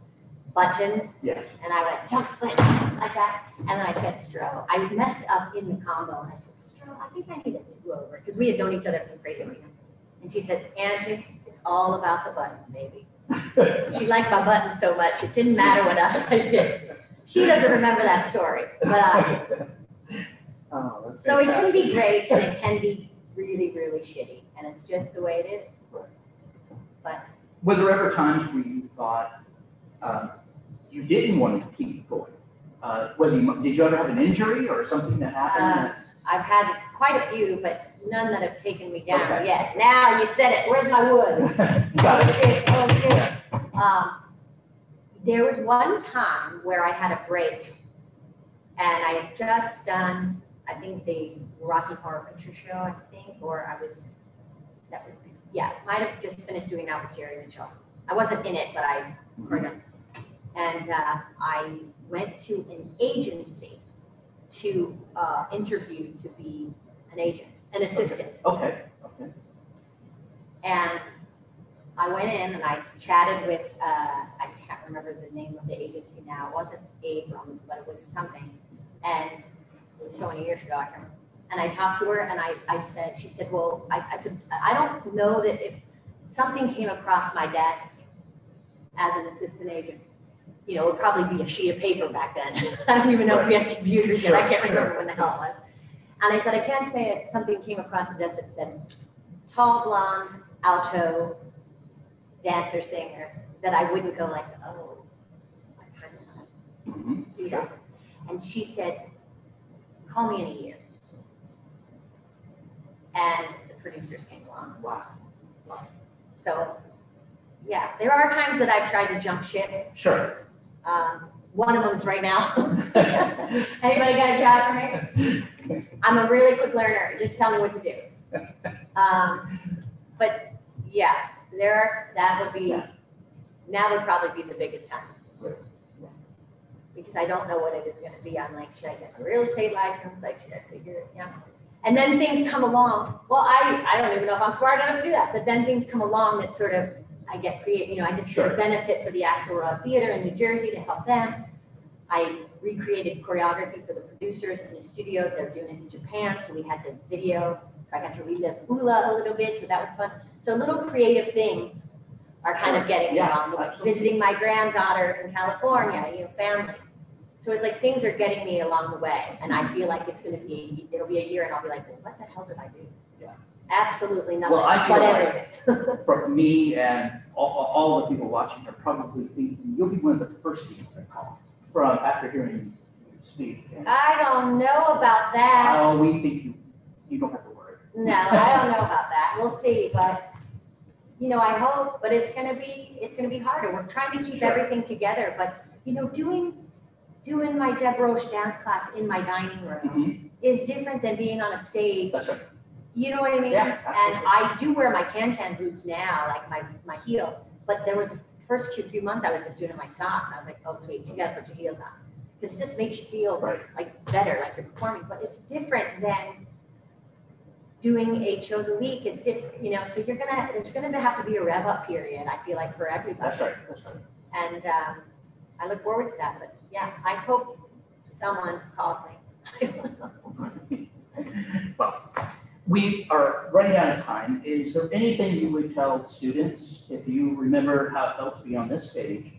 button, Yes. and I went jump split like that, and then I said Stro. I messed up in the combo, and I said, Stro, I think I need to go over, because we had known each other from Crazy Arena. And she said, Angie, it's all about the button, baby. She liked my button so much, it didn't matter what else I did. She doesn't remember that story, but I do. Oh, So it can be great and it can be really, really shitty, and it's just the way it is. But was there ever times where you thought, uh, you didn't want to keep going? Uh, whether you, did you ever have an injury or something that happened? I've had quite a few, but none that have taken me down Okay. yet. Now you said it, where's my wood? Got Oh, it. oh, shit. Um, there was one time where I had a break and I had just done, I think the Rocky Horror Picture Show, I think, or I was, that was, yeah, might have just finished doing that with Jerry Mitchell. I wasn't in it, but I heard him. And, uh, I went to an agency to, uh, interview to be an agent, an assistant. Okay, okay. And I went in and I chatted with, uh, I can't remember the name of the agency now, it wasn't Abrams, but it was something. And it was so many years ago, I can't remember. And I talked to her and I, I said, she said, well, I, I said, I don't know that if something came across my desk as an assistant agent, you know, it would probably be a sheet of paper back then. I don't even know if we had computers yet, I can't remember when the hell it was. And I said, I can't say it, something came across the desk that said, tall blonde, alto, dancer, singer, that I wouldn't go like, oh, I kind of want to mm-hmm. do that. And she said, call me in a year. And the producers came along. Wow. wow. So, yeah, there are times that I've tried to jump ship. Sure. Um, one of them's right now. Anybody got a job for me? I'm a really quick learner. Just tell me what to do. Um, but yeah, there, that would be, Yeah. now would probably be the biggest time. Because I don't know what it is gonna be. I'm like, should I get a real estate license? Like, should I figure it, yeah. And then things come along. Well, I, I don't even know if I'm smart enough to do that, but then things come along that sort of, I get creative, you know, I just get Sure. a benefit for the Axelrod Theater in New Jersey to help them. I recreated choreography for the producers in the studio. They're doing it in Japan, so we had to video. So I got to relive Ulla a little bit, so that was fun. So little creative things are kind of getting Yeah, along. Visiting my granddaughter in California, you know, family. So it's like things are getting me along the way, and I feel like it's gonna be, it'll be a year, and I'll be like, well, what the hell did I do? Yeah. absolutely nothing Well, I feel but like- from me and all, all the people watching are probably thinking, you'll be one of the first people to call from after hearing you speak. And, I don't know about that. Oh, we think you, you don't have to worry. No, I don't know about that. We'll see, but, you know, I hope, but it's gonna be, it's gonna be harder. We're trying to keep Sure. everything together, but, you know, doing, doing my Deb Roche dance class in my dining room Mhm, is different than being on a stage. That's right. You know what I mean? Yeah, And. I do wear my can-can boots now, like my, my heels, but there was, first few, few months, I was just doing it in my socks. I was like, oh, sweet, you gotta put your heels on. Because it just makes you feel Right. like better, like you're performing, but it's different than doing eight shows a week. It's different, you know, so you're gonna, there's gonna have to be a rev up period, I feel like, for everybody. That's right, that's right. And, um, I look forward to that, but yeah, I hope someone calls me. Well, we are running out of time. Is there anything you would tell students if you remember how it felt to be on this stage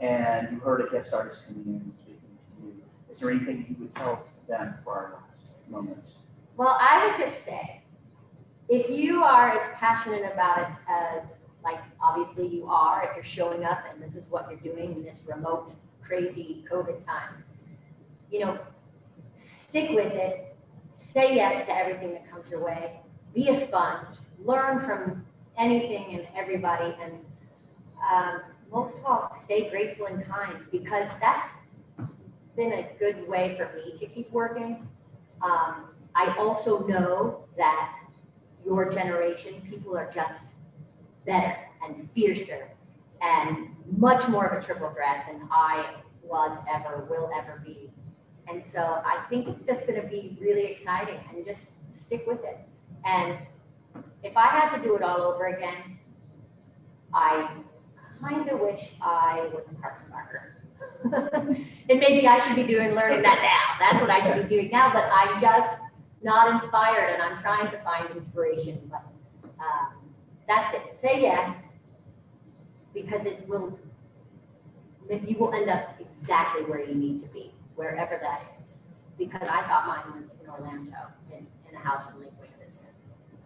and you heard a guest artist coming in and speaking to you? Is there anything you would tell them for our last moments? Well, I would just say, if you are as passionate about it as, like, obviously you are, if you're showing up and this is what you're doing in this remote, crazy COVID time, you know, stick with it, say yes to everything that comes your way, be a sponge, learn from anything and everybody, and um, most of all, stay grateful and kind, because that's been a good way for me to keep working. Um, I also know that your generation, people are just better and fiercer. And much more of a triple threat than I was ever, will ever be. And so I think it's just gonna be really exciting and just stick with it. And if I had to do it all over again, I kind of wish I was a park marker. And maybe I should be doing, learning that now. That's what I should be doing now, but I'm just not inspired and I'm trying to find inspiration, but, um, that's it. Say yes, because it will, you will end up exactly where you need to be, wherever that is. Because I thought mine was in Orlando, in, in a house in Lake Winnebago,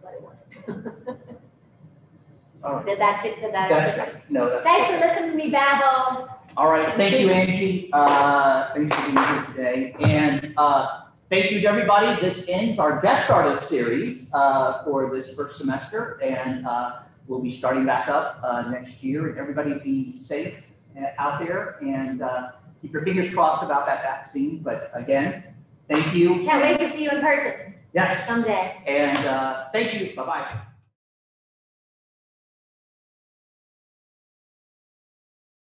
but it wasn't. All right. Did that, did that? That's right. No, that's. Thanks for listening to me babble. All right, thank you, Angie. Uh, thanks for being here today. And, uh, thank you to everybody. This ends our guest artist series, uh, for this first semester. And, uh, we'll be starting back up, uh, next year. And everybody be safe uh, out there and, uh, keep your fingers crossed about that vaccine. But again, thank you. Can't wait to see you in person Yes, someday. and, uh, thank you. Bye-bye.